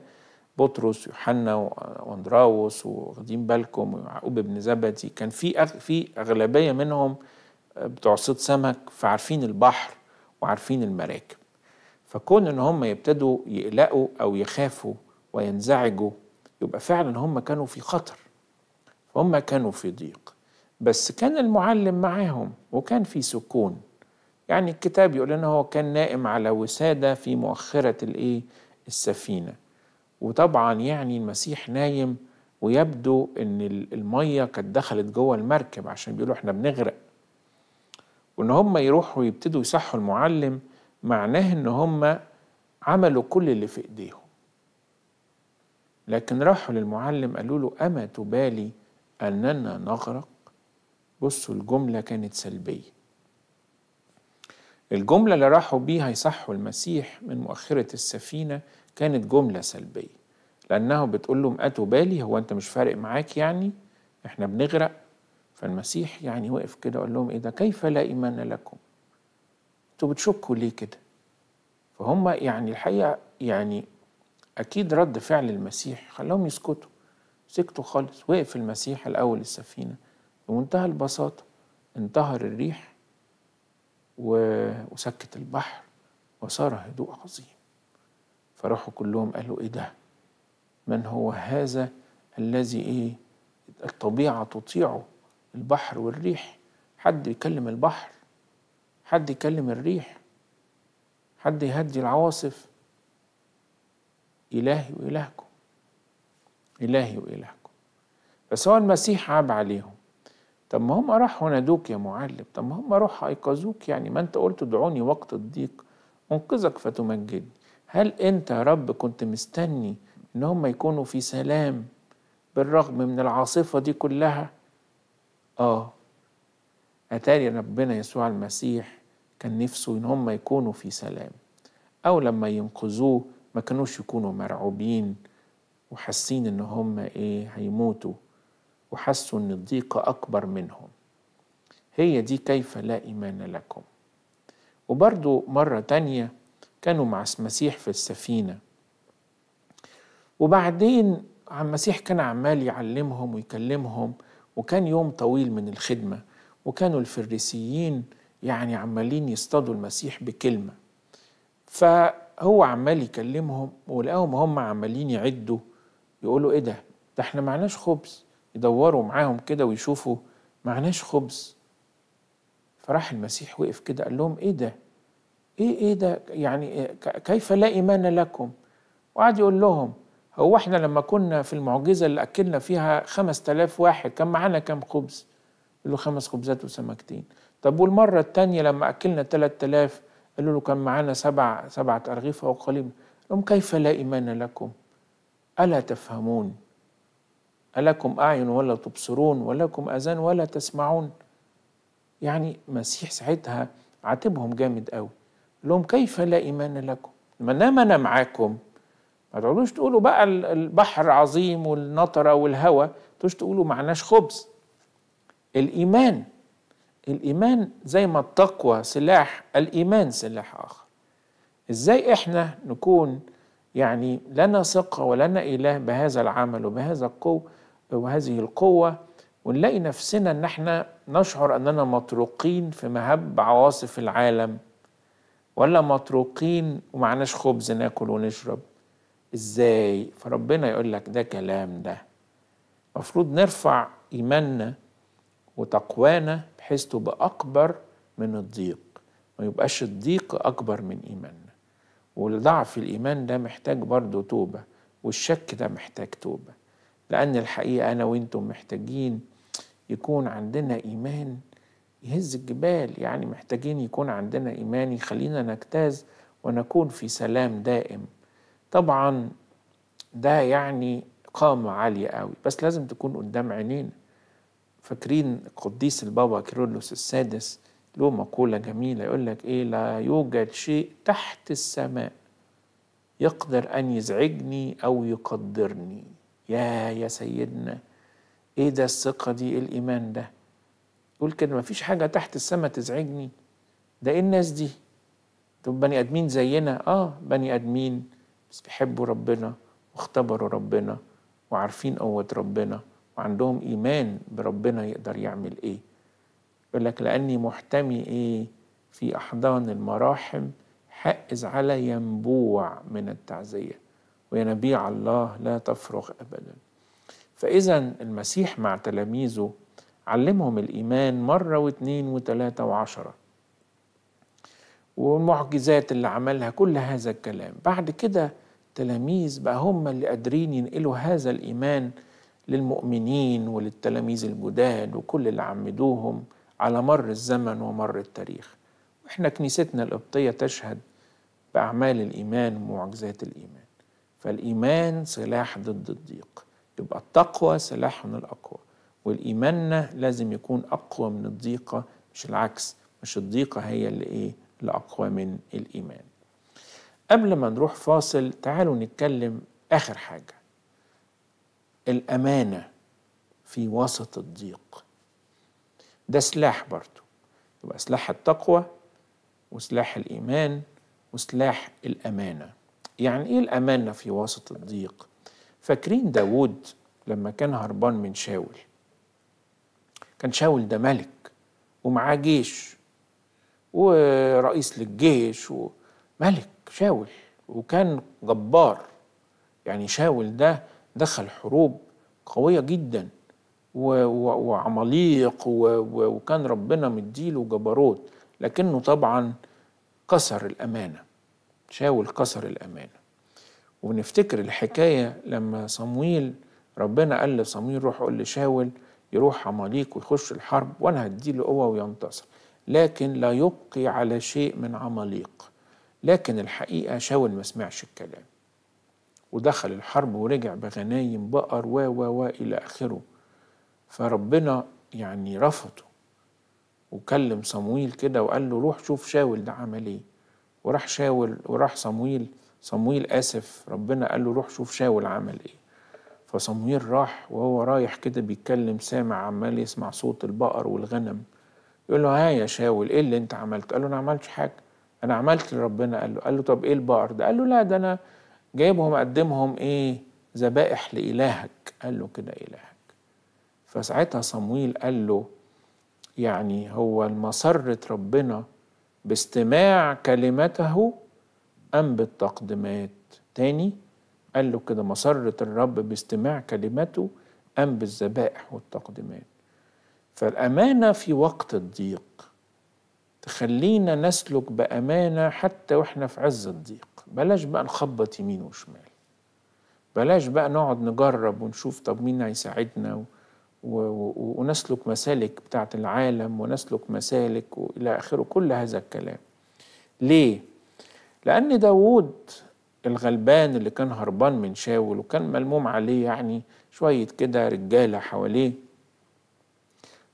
بطرس يوحنا واندراوس واخدين بالكم ويعقوب بن زبدي كان في أغ... في أغلبية منهم بتوع صيد سمك فعارفين البحر وعارفين المراكب. فكون إن هم يبتدوا يقلقوا أو يخافوا وينزعجوا يبقى فعلا هم كانوا في خطر. فهم كانوا في ضيق. بس كان المعلم معاهم وكان في سكون. يعني الكتاب يقول لنا هو كان نائم على وسادة في مؤخرة الإيه؟ السفينة. وطبعا يعني المسيح نايم ويبدو إن المية كانت دخلت جوه المركب عشان بيقولوا إحنا بنغرق. وإن هم يروحوا يبتدوا يصحوا المعلم معناه إن هم عملوا كل اللي في إيديهم. لكن راحوا للمعلم قالوا له أما تبالي أننا نغرق؟ بصوا الجملة كانت سلبية. الجملة اللي راحوا بيها يصحوا المسيح من مؤخرة السفينة كانت جملة سلبية. لأنه بتقول لهم أتوا بالي هو أنت مش فارق معاك يعني؟ إحنا بنغرق. فالمسيح يعني وقف كده وقال لهم إيه ده؟ كيف لا إيمان لكم؟ أنتوا بتشكوا ليه كده؟ فهم يعني الحقيقة يعني أكيد رد فعل المسيح خلاهم يسكتوا. سكتوا خالص. وقف المسيح الأول السفينة. بمنتهى البساطة انتهر الريح وسكت البحر وصار هدوء عظيم. فراحوا كلهم قالوا إيه ده؟ من هو هذا الذي إيه؟ الطبيعة تطيعه البحر والريح؟ حد يكلم البحر؟ حد يكلم الريح؟ حد يهدي العواصف؟ إلهي وإلهكم. إلهي وإلهكم. بس هو المسيح عاب عليهم. طب ما هم راحوا نادوك يا معلم. طب ما هم راحوا أيقظوك يعني. ما أنت قلت ادعوني وقت الضيق. أنقذك فتمجدني. هل أنت يا رب كنت مستني إن هم يكونوا في سلام بالرغم من العاصفة دي كلها؟ آه. أتاري ربنا يسوع المسيح كان نفسه إن هم يكونوا في سلام أو لما ينقذوه ما كانوش يكونوا مرعوبين وحاسين إن هم إيه هيموتوا وحسوا إن الضيقة أكبر منهم. هي دي كيف لا إيمان لكم. وبرضو مرة تانية كانوا مع المسيح في السفينة. وبعدين عم المسيح كان عمال يعلمهم ويكلمهم وكان يوم طويل من الخدمة وكانوا الفريسيين يعني عمالين يصطادوا المسيح بكلمة. فهو عمال يكلمهم ولقاهم هم عمالين يعدوا يقولوا إيه ده؟ ده إحنا معناش خبز. يدوروا معاهم كده ويشوفوا معناش خبز. فراح المسيح وقف كده قال لهم إيه ده؟ إيه إيه ده؟ يعني ك- كيف لا إيمان لكم؟ وقعد يقول لهم هو إحنا لما كنا في المعجزة اللي أكلنا فيها خمس تلاف واحد كان معانا كام خبز؟ قال له خمس خبزات وسمكتين. طب والمرة التانية لما أكلنا تلات تلاف قالوا له كان معانا سبع سبعة ارغفه وقليل. لهم كيف لا إيمان لكم؟ ألا تفهمون؟ ألكم أعين ولا تبصرون؟ ولكم أذان ولا تسمعون؟ يعني مسيح ساعتها عاتبهم جامد قوي لهم كيف لا إيمان لكم؟ ما دام أنا معاكم. ما تقعدوش تقولوا بقى ال- البحر عظيم والنطرة والهوى تقولوش تقولوا معناش خبز. الإيمان الإيمان زي ما التقوى سلاح الإيمان سلاح آخر. إزاي إحنا نكون يعني لنا ثقة ولنا إله بهذا العمل وبهذا القوة وهذه القوة؟ ونلاقي نفسنا إن إحنا نشعر أننا مطروقين في مهب عواصف العالم. ولا مطروقين ومعناش خبز ناكل ونشرب. إزاي؟ فربنا يقول لك ده كلام ده. مفروض نرفع إيماننا وتقوانا بحيث تبقى أكبر من الضيق ما يبقاش الضيق أكبر من إيماننا. والضعف الإيمان ده محتاج برضه توبة والشك ده محتاج توبة. لأن الحقيقة أنا وإنتم محتاجين يكون عندنا إيمان يهز الجبال يعني محتاجين يكون عندنا إيمان يخلينا نجتاز ونكون في سلام دائم. طبعا ده يعني قامة عالية قوي بس لازم تكون قدام عينينا فاكرين قديس البابا كيرلس السادس له مقولة جميلة يقول لك إيه؟ لا يوجد شيء تحت السماء يقدر أن يزعجني أو يقدرني. يا يا سيدنا إيه ده الثقة دي؟ إيه الإيمان ده؟ يقول كده مفيش حاجة تحت السماء تزعجني. ده إيه الناس دي؟ طب بني آدمين زينا. آه بني آدمين بس بيحبوا ربنا واختبروا ربنا وعارفين قوة ربنا وعندهم إيمان بربنا يقدر يعمل إيه. يقول لك لأني محتمي إيه؟ في أحضان المراحم حائز على ينبوع من التعزية. وينبيع الله لا تفرغ أبدا. فإذا المسيح مع تلاميذه علمهم الإيمان مرة واثنين وثلاثة وعشرة. والمعجزات اللي عملها كل هذا الكلام. بعد كده تلاميذ بقى هم اللي قادرين ينقلوا هذا الإيمان للمؤمنين وللتلاميذ الجداد وكل اللي عمدوهم على مر الزمن ومر التاريخ. وإحنا كنيستنا القبطية تشهد بأعمال الإيمان ومعجزات الإيمان. فالإيمان سلاح ضد الضيق. يبقى التقوى سلاحنا الأقوى. والإيماننا لازم يكون أقوى من الضيقة مش العكس مش الضيقة هي اللي إيه؟ اللي أقوى من الإيمان. قبل ما نروح فاصل تعالوا نتكلم آخر حاجة. الأمانة في وسط الضيق. ده سلاح برضو. يبقى سلاح التقوى وسلاح الإيمان وسلاح الأمانة. يعني إيه الأمانة في وسط الضيق؟ فاكرين داود لما كان هربان من شاول؟ كان شاول ده ملك ومعاه جيش ورئيس للجيش وملك شاول وكان جبار. يعني شاول ده دخل حروب قوية جدا وعماليق وكان ربنا مديله جبروت لكنه طبعا كسر الأمانة. شاول كسر الأمانة. ونفتكر الحكاية لما صمويل ربنا قال لصمويل روح قول لشاول يروح عماليق ويخش الحرب وأنا هديله قوة وينتصر. لكن لا يبقي على شيء من عماليق. لكن الحقيقة شاول ما سمعش الكلام. ودخل الحرب ورجع بغنايم بقر و و و إلى آخره. فربنا يعني رفضه. وكلم صمويل كده وقال له روح شوف شاول ده عمل إيه. وراح شاول وراح صمويل. صمويل آسف. ربنا قال له روح شوف شاول عمل إيه. فصمويل راح وهو رايح كده بيتكلم سامع عمال يسمع صوت البقر والغنم. يقول له ها يا شاول إيه اللي أنت عملته؟ قال له أنا عملتش حاجة. أنا عملت اللي ربنا قال له. قال له طب إيه البقر ده؟ قال له لا ده أنا جايبهم أقدمهم إيه؟ ذبائح لإلهك. قال له كده إلهك. فساعتها صمويل قال له يعني هو المسرة ربنا باستماع كلمته أم بالتقدمات؟ تاني قال له كده مسرة الرب باستماع كلمته أم بالذبائح والتقدمات فالأمانة في وقت الضيق. تخلينا نسلك بأمانة حتى وإحنا في عز الضيق. بلاش بقى نخبط يمين وشمال. بلاش بقى نقعد نجرب ونشوف طب مين هيساعدنا و... و... و... ونسلك مسالك بتاعت العالم ونسلك مسالك وإلى آخره. كل هذا الكلام. ليه؟ لأن داوود الغلبان اللي كان هربان من شاول وكان ملموم عليه يعني شوية كده رجالة حواليه.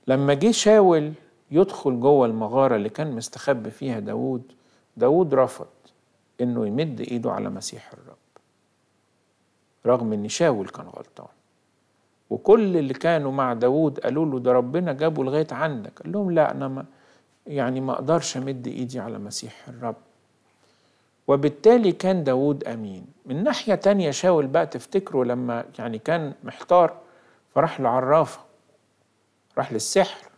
لما جه شاول يدخل جوه المغارة اللي كان مستخبي فيها داوود داوود رفض إنه يمد إيده على مسيح الرب رغم إن شاول كان غلطان. وكل اللي كانوا مع داوود قالوا له ده ربنا جابه لغاية عندك قال لهم لا أنا ما يعني ما أقدرش أمد إيدي على مسيح الرب وبالتالي كان داود أمين. من ناحية تانية شاول بقى تفتكروا لما يعني كان محتار فراح لعرافة راح للسحر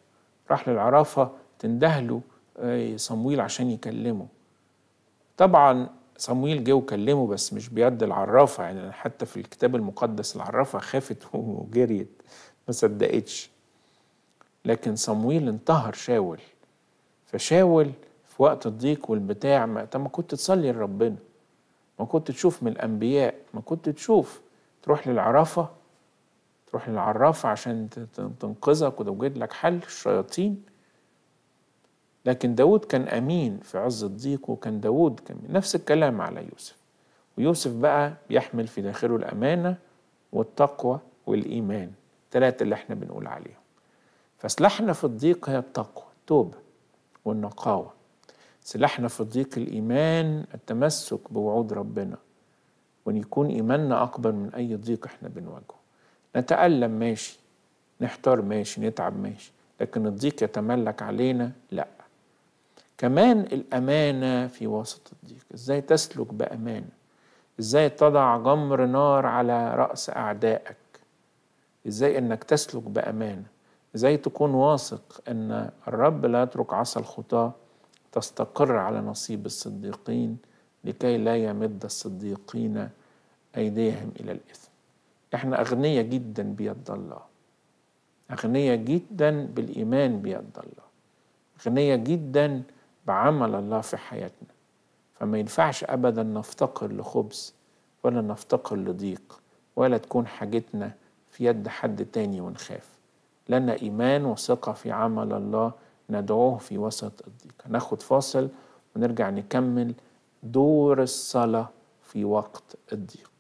راح للعرافة تندهله آه، صمويل عشان يكلمه. طبعا صمويل جه وكلمه بس مش بيد العرافة يعني حتى في الكتاب المقدس العرافة خافت وجريت ما صدقتش. لكن صمويل انتهر شاول. فشاول في وقت الضيق والبتاع ما طب ما كنت تصلي لربنا ما كنت تشوف من الأنبياء ما كنت تشوف تروح للعرافه تروح للعرافة عشان تنقذك وتوجد لك حل الشياطين. لكن داود كان أمين في عز الضيق وكان داود كان نفس الكلام على يوسف. ويوسف بقى بيحمل في داخله الأمانة والتقوى والإيمان الثلاثه اللي إحنا بنقول عليهم. فسلاحنا في الضيق هي التقوى التوبة والنقاوة. سلاحنا في الضيق الإيمان التمسك بوعود ربنا وأن يكون إيماننا أكبر من أي ضيق إحنا بنواجهه. نتألم ماشي نحتار ماشي نتعب ماشي لكن الضيق يتملك علينا؟ لا. كمان الأمانة في وسط الضيق. إزاي تسلك بأمانة؟ إزاي تضع جمر نار على رأس أعدائك؟ إزاي إنك تسلك بأمانة؟ إزاي تكون واثق أن الرب لا يترك عصا الخطاة؟ تستقر على نصيب الصديقين لكي لا يمد الصديقين أيديهم إلى الإثم. إحنا أغنياء جدا بيد الله. أغنياء جدا بالإيمان بيد الله. أغنياء جدا بعمل الله في حياتنا. فما ينفعش أبدا نفتقر لخبز ولا نفتقر لضيق ولا تكون حاجتنا في يد حد تاني ونخاف. لنا إيمان وثقة في عمل الله ندعوه في وسط الضيق هناخد فاصل ونرجع نكمل دور الصلاة في وقت الضيق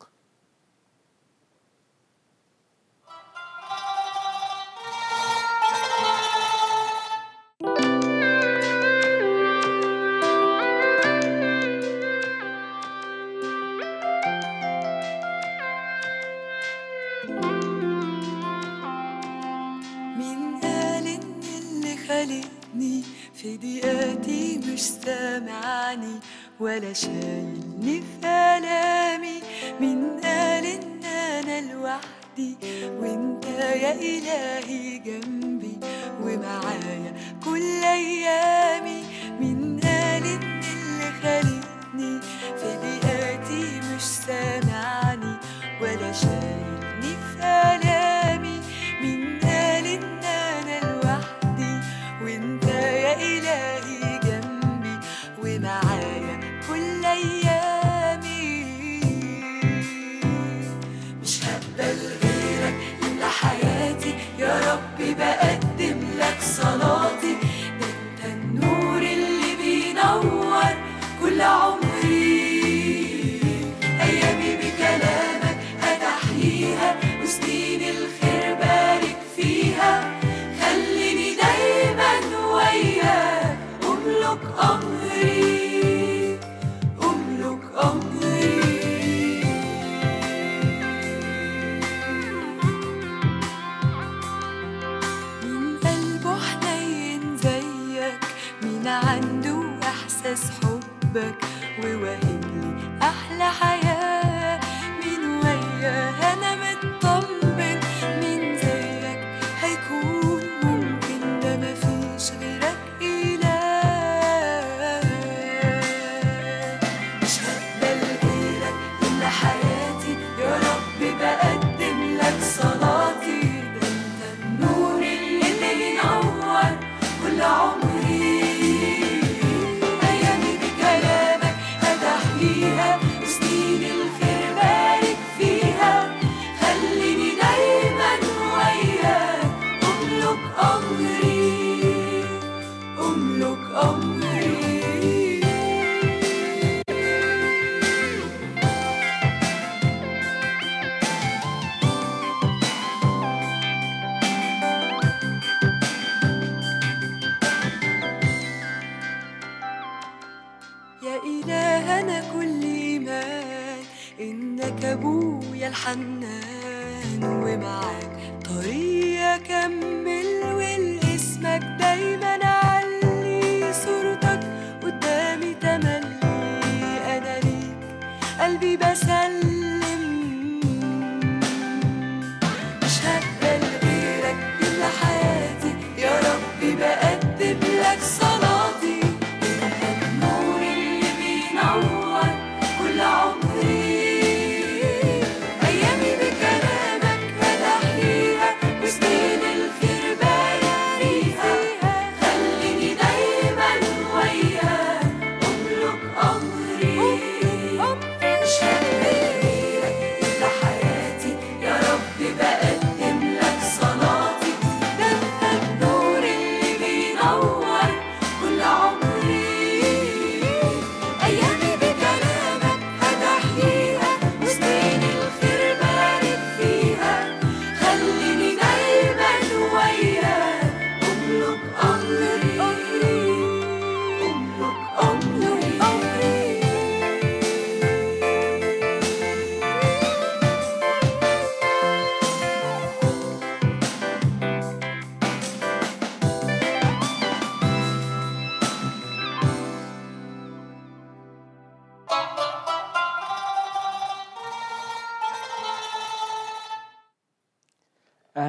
سامعني ولا شايلني في آلامي مين قال إن أنا لوحدي وإنت يا إلهي جنبي. ومعايا كل أيامي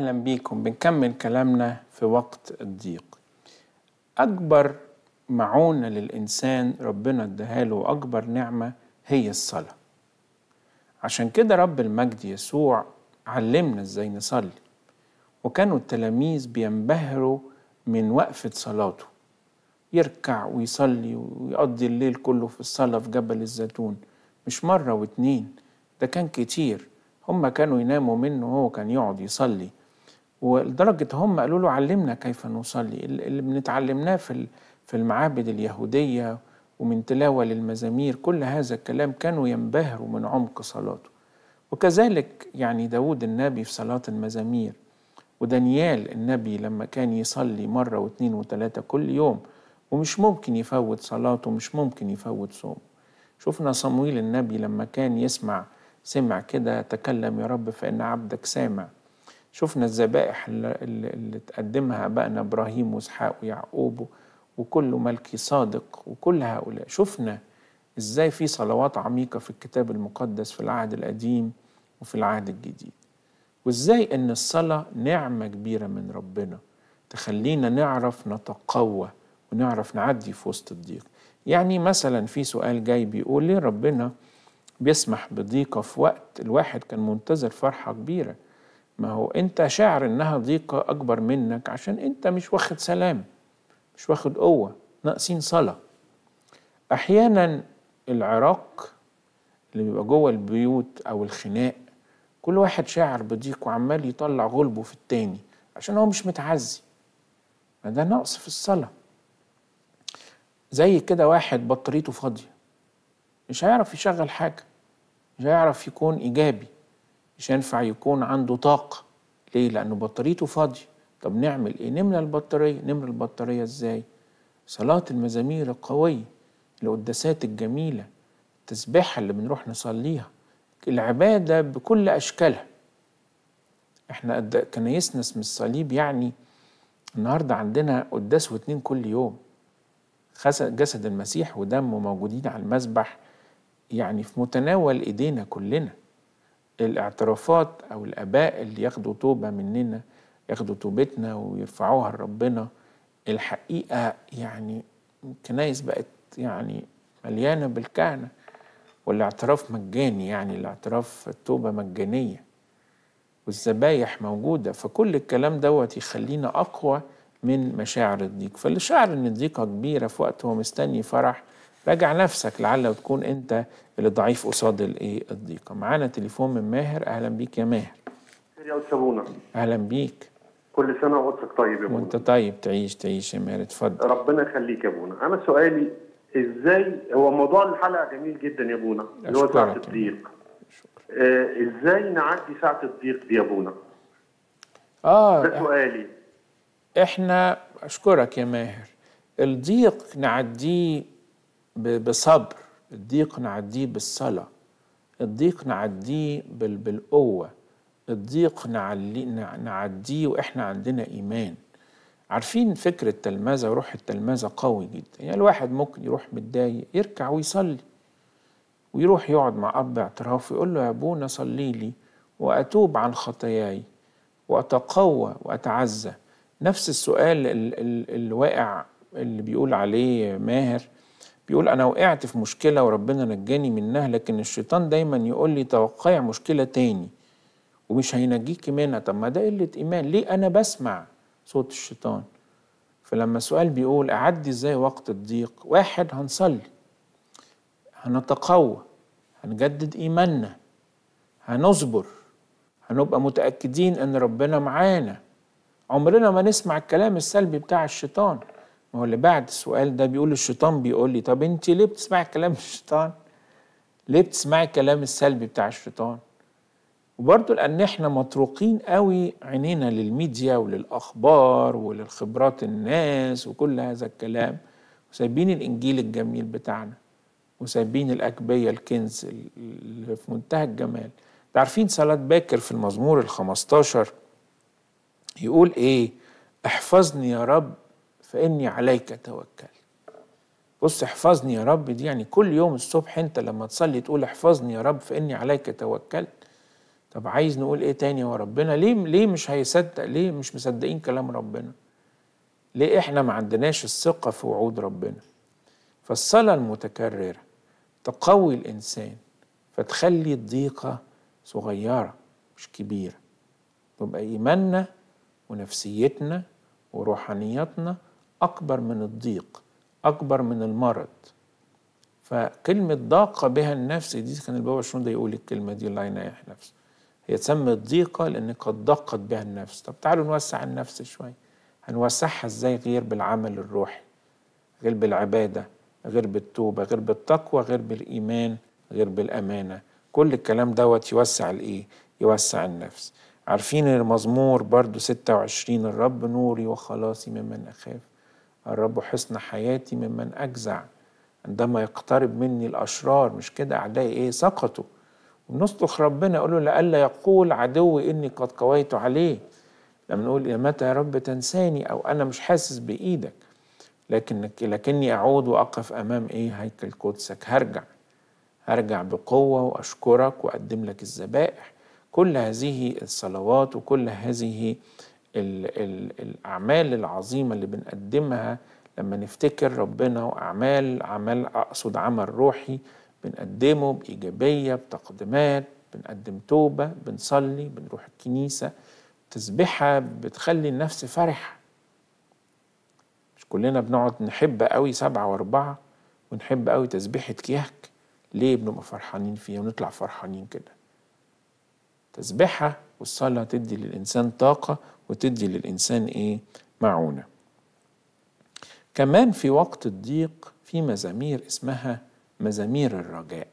أهلا بيكم بنكمل كلامنا في وقت الضيق. أكبر معونة للإنسان ربنا اداها له وأكبر نعمة هي الصلاة. عشان كده رب المجد يسوع علمنا إزاي نصلي. وكانوا التلاميذ بينبهروا من وقفة صلاته. يركع ويصلي ويقضي الليل كله في الصلاة في جبل الزيتون. مش مرة واتنين ده كان كتير. هم كانوا يناموا منه وهو كان يقعد يصلي. ولدرجة هم قالوا له علمنا كيف نصلي. اللي بنتعلمناه في في المعابد اليهودية ومن تلاوة للمزامير كل هذا الكلام كانوا ينبهروا من عمق صلاته. وكذلك يعني داود النبي في صلاة المزامير ودانيال النبي لما كان يصلي مرة واثنين وثلاثة كل يوم ومش ممكن يفوت صلاته مش ممكن يفوت صومه. شفنا صمويل النبي لما كان يسمع سمع كده تكلم يا رب فإن عبدك سامع. شفنا الذبائح اللي, تقدمها ابائنا إبراهيم وإسحاق ويعقوب وكل ملكي صادق وكل هؤلاء. شفنا إزاي في صلوات عميقة في الكتاب المقدس في العهد القديم وفي العهد الجديد. وإزاي إن الصلاة نعمة كبيرة من ربنا تخلينا نعرف نتقوى ونعرف نعدي في وسط الضيق. يعني مثلا في سؤال جاي بيقول ليه ربنا بيسمح بضيقة في وقت الواحد كان منتظر فرحة كبيرة؟ ما هو انت شاعر انها ضيقة اكبر منك عشان انت مش واخد سلام مش واخد قوة ناقصين صلاة. أحيانا العراق اللي بيبقى جوه البيوت أو الخناق كل واحد شاعر بضيق وعمال يطلع غلبه في التاني عشان هو مش متعزي. ما ده نقص في الصلاة. زي كده واحد بطاريته فاضية مش هيعرف يشغل حاجة مش هيعرف يكون إيجابي. مش هينفع يكون عنده طاقة. ليه؟ لأنه بطاريته فاضية. طب نعمل إيه؟ نملى البطارية. نملى البطارية إزاي؟ صلاة المزامير القوية القداسات الجميلة التسبيحة اللي بنروح نصليها العبادة بكل أشكالها. إحنا كنايسنا اسم الصليب يعني النهارده عندنا قداس واتنين كل يوم. جسد المسيح ودمه موجودين على المذبح يعني في متناول إيدينا كلنا. الاعترافات أو الآباء اللي ياخدوا توبة مننا ياخدوا توبتنا ويرفعوها لربنا. الحقيقة يعني الكنايس بقت يعني مليانة بالكهنة والاعتراف مجاني يعني الاعتراف التوبة مجانية والذبايح موجودة. فكل الكلام دوت يخلينا أقوى من مشاعر الضيق. فاللي شعر إن الضيقة كبيرة في وقت هو مستني فرح راجع نفسك لعل تكون أنت اللي ضعيف قصاد الإيه الضيقة معانا تليفون من ماهر. أهلا بيك يا ماهر. يا أستاذ بونا أهلا بيك. كل سنة وقتك طيب يا بونا وأنت طيب. تعيش تعيش يا ماهر. اتفضل. ربنا يخليك يا بونا أنا سؤالي إزاي؟ هو موضوع الحلقة جميل جدا يا بونا اللي هو يا الضيق. آه إزاي نعدي ساعة الضيق دي يا بونا ده آه سؤالي. إحنا أشكرك يا ماهر. الضيق نعديه بصبر. الضيق نعديه بالصلاة. الضيق نعديه بال- بالقوة. الضيق نعديه وإحنا عندنا إيمان. عارفين فكر التلمذة وروح التلمذة قوي جدا. يعني الواحد ممكن يروح متضايق يركع ويصلي. ويروح يقعد مع أب اعتراف ويقول له يا أبونا صلي لي وأتوب عن خطاياي وأتقوى وأتعزى. نفس السؤال ال- ال- اللي واقع اللي بيقول عليه ماهر. بيقول أنا وقعت في مشكلة وربنا نجاني منها لكن الشيطان دايما يقول لي توقعي مشكلة تاني ومش هينجيكي منها. طب ما ده قلة إيمان ليه أنا بسمع صوت الشيطان؟ فلما السؤال بيقول أعدي إزاي وقت الضيق؟ واحد هنصلي هنتقوى هنجدد إيماننا هنصبر هنبقى متأكدين إن ربنا معانا. عمرنا ما نسمع الكلام السلبي بتاع الشيطان. ما هو اللي بعد السؤال ده بيقول الشيطان بيقول لي طب انت ليه بتسمعي كلام الشيطان؟ ليه بتسمعي الكلام السلبي بتاع الشيطان؟ وبرضه لأن إحنا مطروقين قوي عينينا للميديا وللأخبار وللخبرات الناس وكل هذا الكلام وسايبين الإنجيل الجميل بتاعنا وسايبين الأكبية الكنز اللي في منتهى الجمال. عارفين صلاة باكر في المزمور الخمستاشر يقول إيه؟ احفظني يا رب فإني عليك توكلت بص احفظني يا رب. دي يعني كل يوم الصبح أنت لما تصلي تقول احفظني يا رب فإني عليك توكلت. طب عايز نقول إيه تاني يا ربنا؟ ليه ليه مش هيصدق؟ ليه مش مصدقين كلام ربنا؟ ليه إحنا ما عندناش الثقة في وعود ربنا؟ فالصلاة المتكررة تقوي الإنسان فتخلي الضيقة صغيرة مش كبيرة. يبقى إيماننا ونفسيتنا وروحانيتنا أكبر من الضيق أكبر من المرض. فكلمة ضاق بها النفس دي كان البابا شنودة يقول الكلمة دي الله ينايح نفسه. هي تسمى ضيقة لأن قد ضاقت بها النفس. طب تعالوا نوسع النفس شوية هنوسعها إزاي غير بالعمل الروحي غير بالعبادة غير بالتوبة غير بالتقوى غير بالإيمان غير بالأمانة. كل الكلام دوت يوسع الإيه؟ يوسع النفس. عارفين المزمور برضو 26 الرب نوري وخلاصي ممن أخاف. الرب حصن حياتي ممن أجزع. عندما يقترب مني الأشرار مش كده؟ أعدائي إيه؟ سقطوا. ونصرخ ربنا يقول له لئلا يقول عدوي إني قد قويت عليه. لما نقول يا متى يا رب تنساني؟ أو أنا مش حاسس بإيدك. لكنك لكني أعود وأقف أمام إيه؟ هيكل قدسك. هرجع. هرجع بقوة وأشكرك وأقدم لك الذبائح. كل هذه الصلوات وكل هذه ال ال الأعمال العظيمة اللي بنقدمها لما نفتكر ربنا وأعمال عمل أقصد عمل روحي بنقدمه بإيجابية بتقديمات بنقدم توبة بنصلي بنروح الكنيسة تسبحه بتخلي النفس فرحة. مش كلنا بنقعد نحب قوي سبعة وأربعة ونحب قوي تسبيحة كيهك ليه بنبقى فرحانين فيها ونطلع فرحانين كده؟ تسبيحة والصلاة تدي للإنسان طاقة وتدي للإنسان إيه؟ معونة. كمان في وقت الضيق في مزامير اسمها مزامير الرجاء.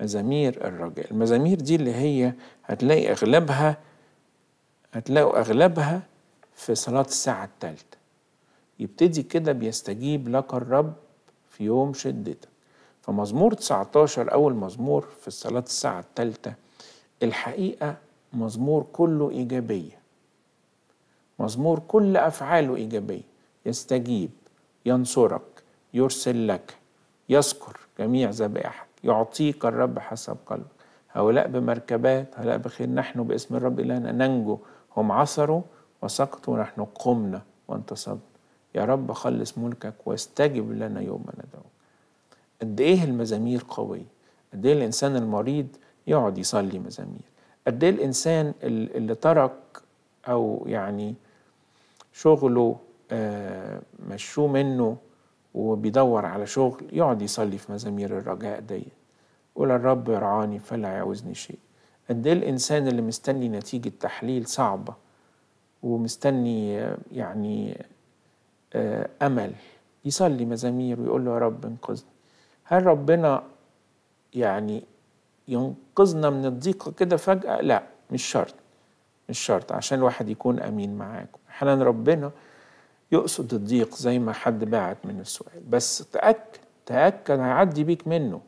مزامير الرجاء. المزامير دي اللي هي هتلاقي أغلبها هتلاقوا أغلبها في صلاة الساعة الثالثة يبتدي كده بيستجيب لك الرب في يوم شدتك. فمزمور 19 أول مزمور في الصلاة الساعة الثالثة الحقيقة مزمور كله إيجابية. مزمور كل أفعاله إيجابية. يستجيب ينصرك يرسل لك يذكر جميع ذبائحك يعطيك الرب حسب قلبك. هؤلاء بمركبات هؤلاء بخير نحن باسم الرب إلهنا ننجو. هم عثروا وسقطوا ونحن قمنا وانتصبنا يا رب خلص ملكك واستجب لنا يوم ندعوك. قد إيه المزامير قوية؟ قد إيه الإنسان المريض يقعد يصلي مزامير؟ قد إيه الإنسان ال- اللي ترك أو يعني شغله آه، مشوه منه وبيدور على شغل يقعد يصلي في مزامير الرجاء دي. قول الرب يرعاني فلا يعوزني شيء. قد إيه الإنسان اللي مستني نتيجة تحليل صعبة ومستني آه، يعني آه، أمل يصلي مزامير ويقول له يا رب انقذني. هل ربنا يعني ينقذنا من الضيقة كده فجأة؟ لا مش شرط. مش شرط عشان الواحد يكون أمين معاكم. أحيانا ربنا يقصد الضيق زي ما حد باعت من السؤال. بس تأكد تأكد هيعدي بيك منه.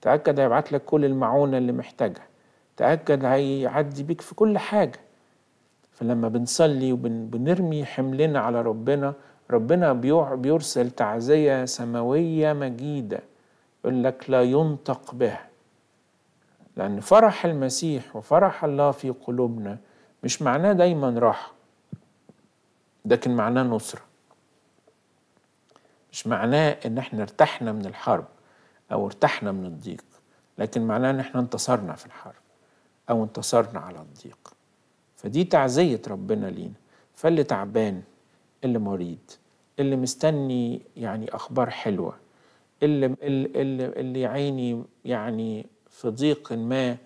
تأكد هيبعت لك كل المعونة اللي محتاجها. تأكد هيعدي بيك في كل حاجة. فلما بنصلي وبنرمي حملنا على ربنا ربنا بيرسل تعزية سماوية مجيدة. يقول لك لا ينطق به لأن فرح المسيح وفرح الله في قلوبنا مش معناه دايما راحة لكن معناه نصرة. مش معناه إن إحنا ارتحنا من الحرب أو ارتحنا من الضيق لكن معناه إن إحنا انتصرنا في الحرب أو انتصرنا على الضيق. فدي تعزية ربنا لينا. فاللي تعبان اللي مريض اللي مستني يعني أخبار حلوة اللي, اللي, اللي, اللي يعيني يعني في ضيق ما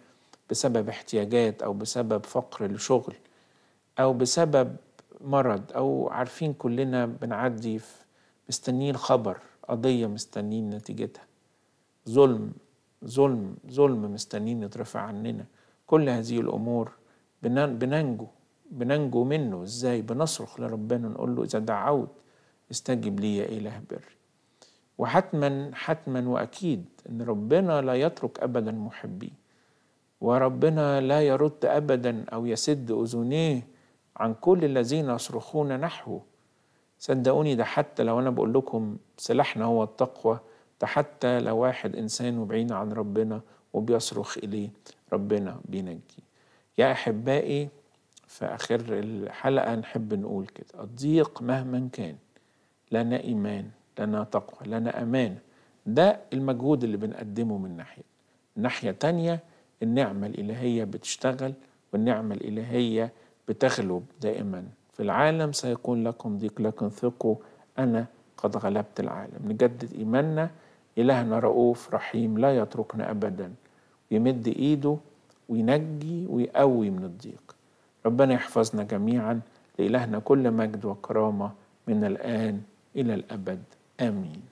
بسبب احتياجات أو بسبب فقر لشغل أو بسبب مرض أو عارفين كلنا بنعدي في مستنيين خبر قضية مستنيين نتيجتها. ظلم ظلم ظلم مستنيين يترفع عننا. كل هذه الأمور بنن- بننجو بننجو منه. إزاي؟ بنصرخ لربنا نقول له إذا دعوت استجب لي يا إله بري وحتما حتما وأكيد إن ربنا لا يترك ابدا محبيه وربنا لا يرد ابدا أو يسد أذنيه عن كل الذين يصرخون نحوه. صدقوني ده حتى لو أنا بقول لكم سلاحنا هو التقوى ده حتى لو واحد إنسان وبعيد عن ربنا وبيصرخ إليه ربنا بينجيه. يا أحبائي في آخر الحلقة نحب نقول كده الضيق مهما كان لنا إيمان لنا تقوى لنا أمان. ده المجهود اللي بنقدمه من ناحية ناحية تانية النعمة الإلهية بتشتغل والنعمة الإلهية بتغلب دائما. في العالم سيكون لكم ضيق لكن ثقوا أنا قد غلبت العالم. نجدد إيماننا. إلهنا رؤوف رحيم لا يتركنا ابدا. يمد إيده وينجي ويقوي من الضيق. ربنا يحفظنا جميعا. لإلهنا كل مجد وكرامة من الآن إلى الأبد. آمين.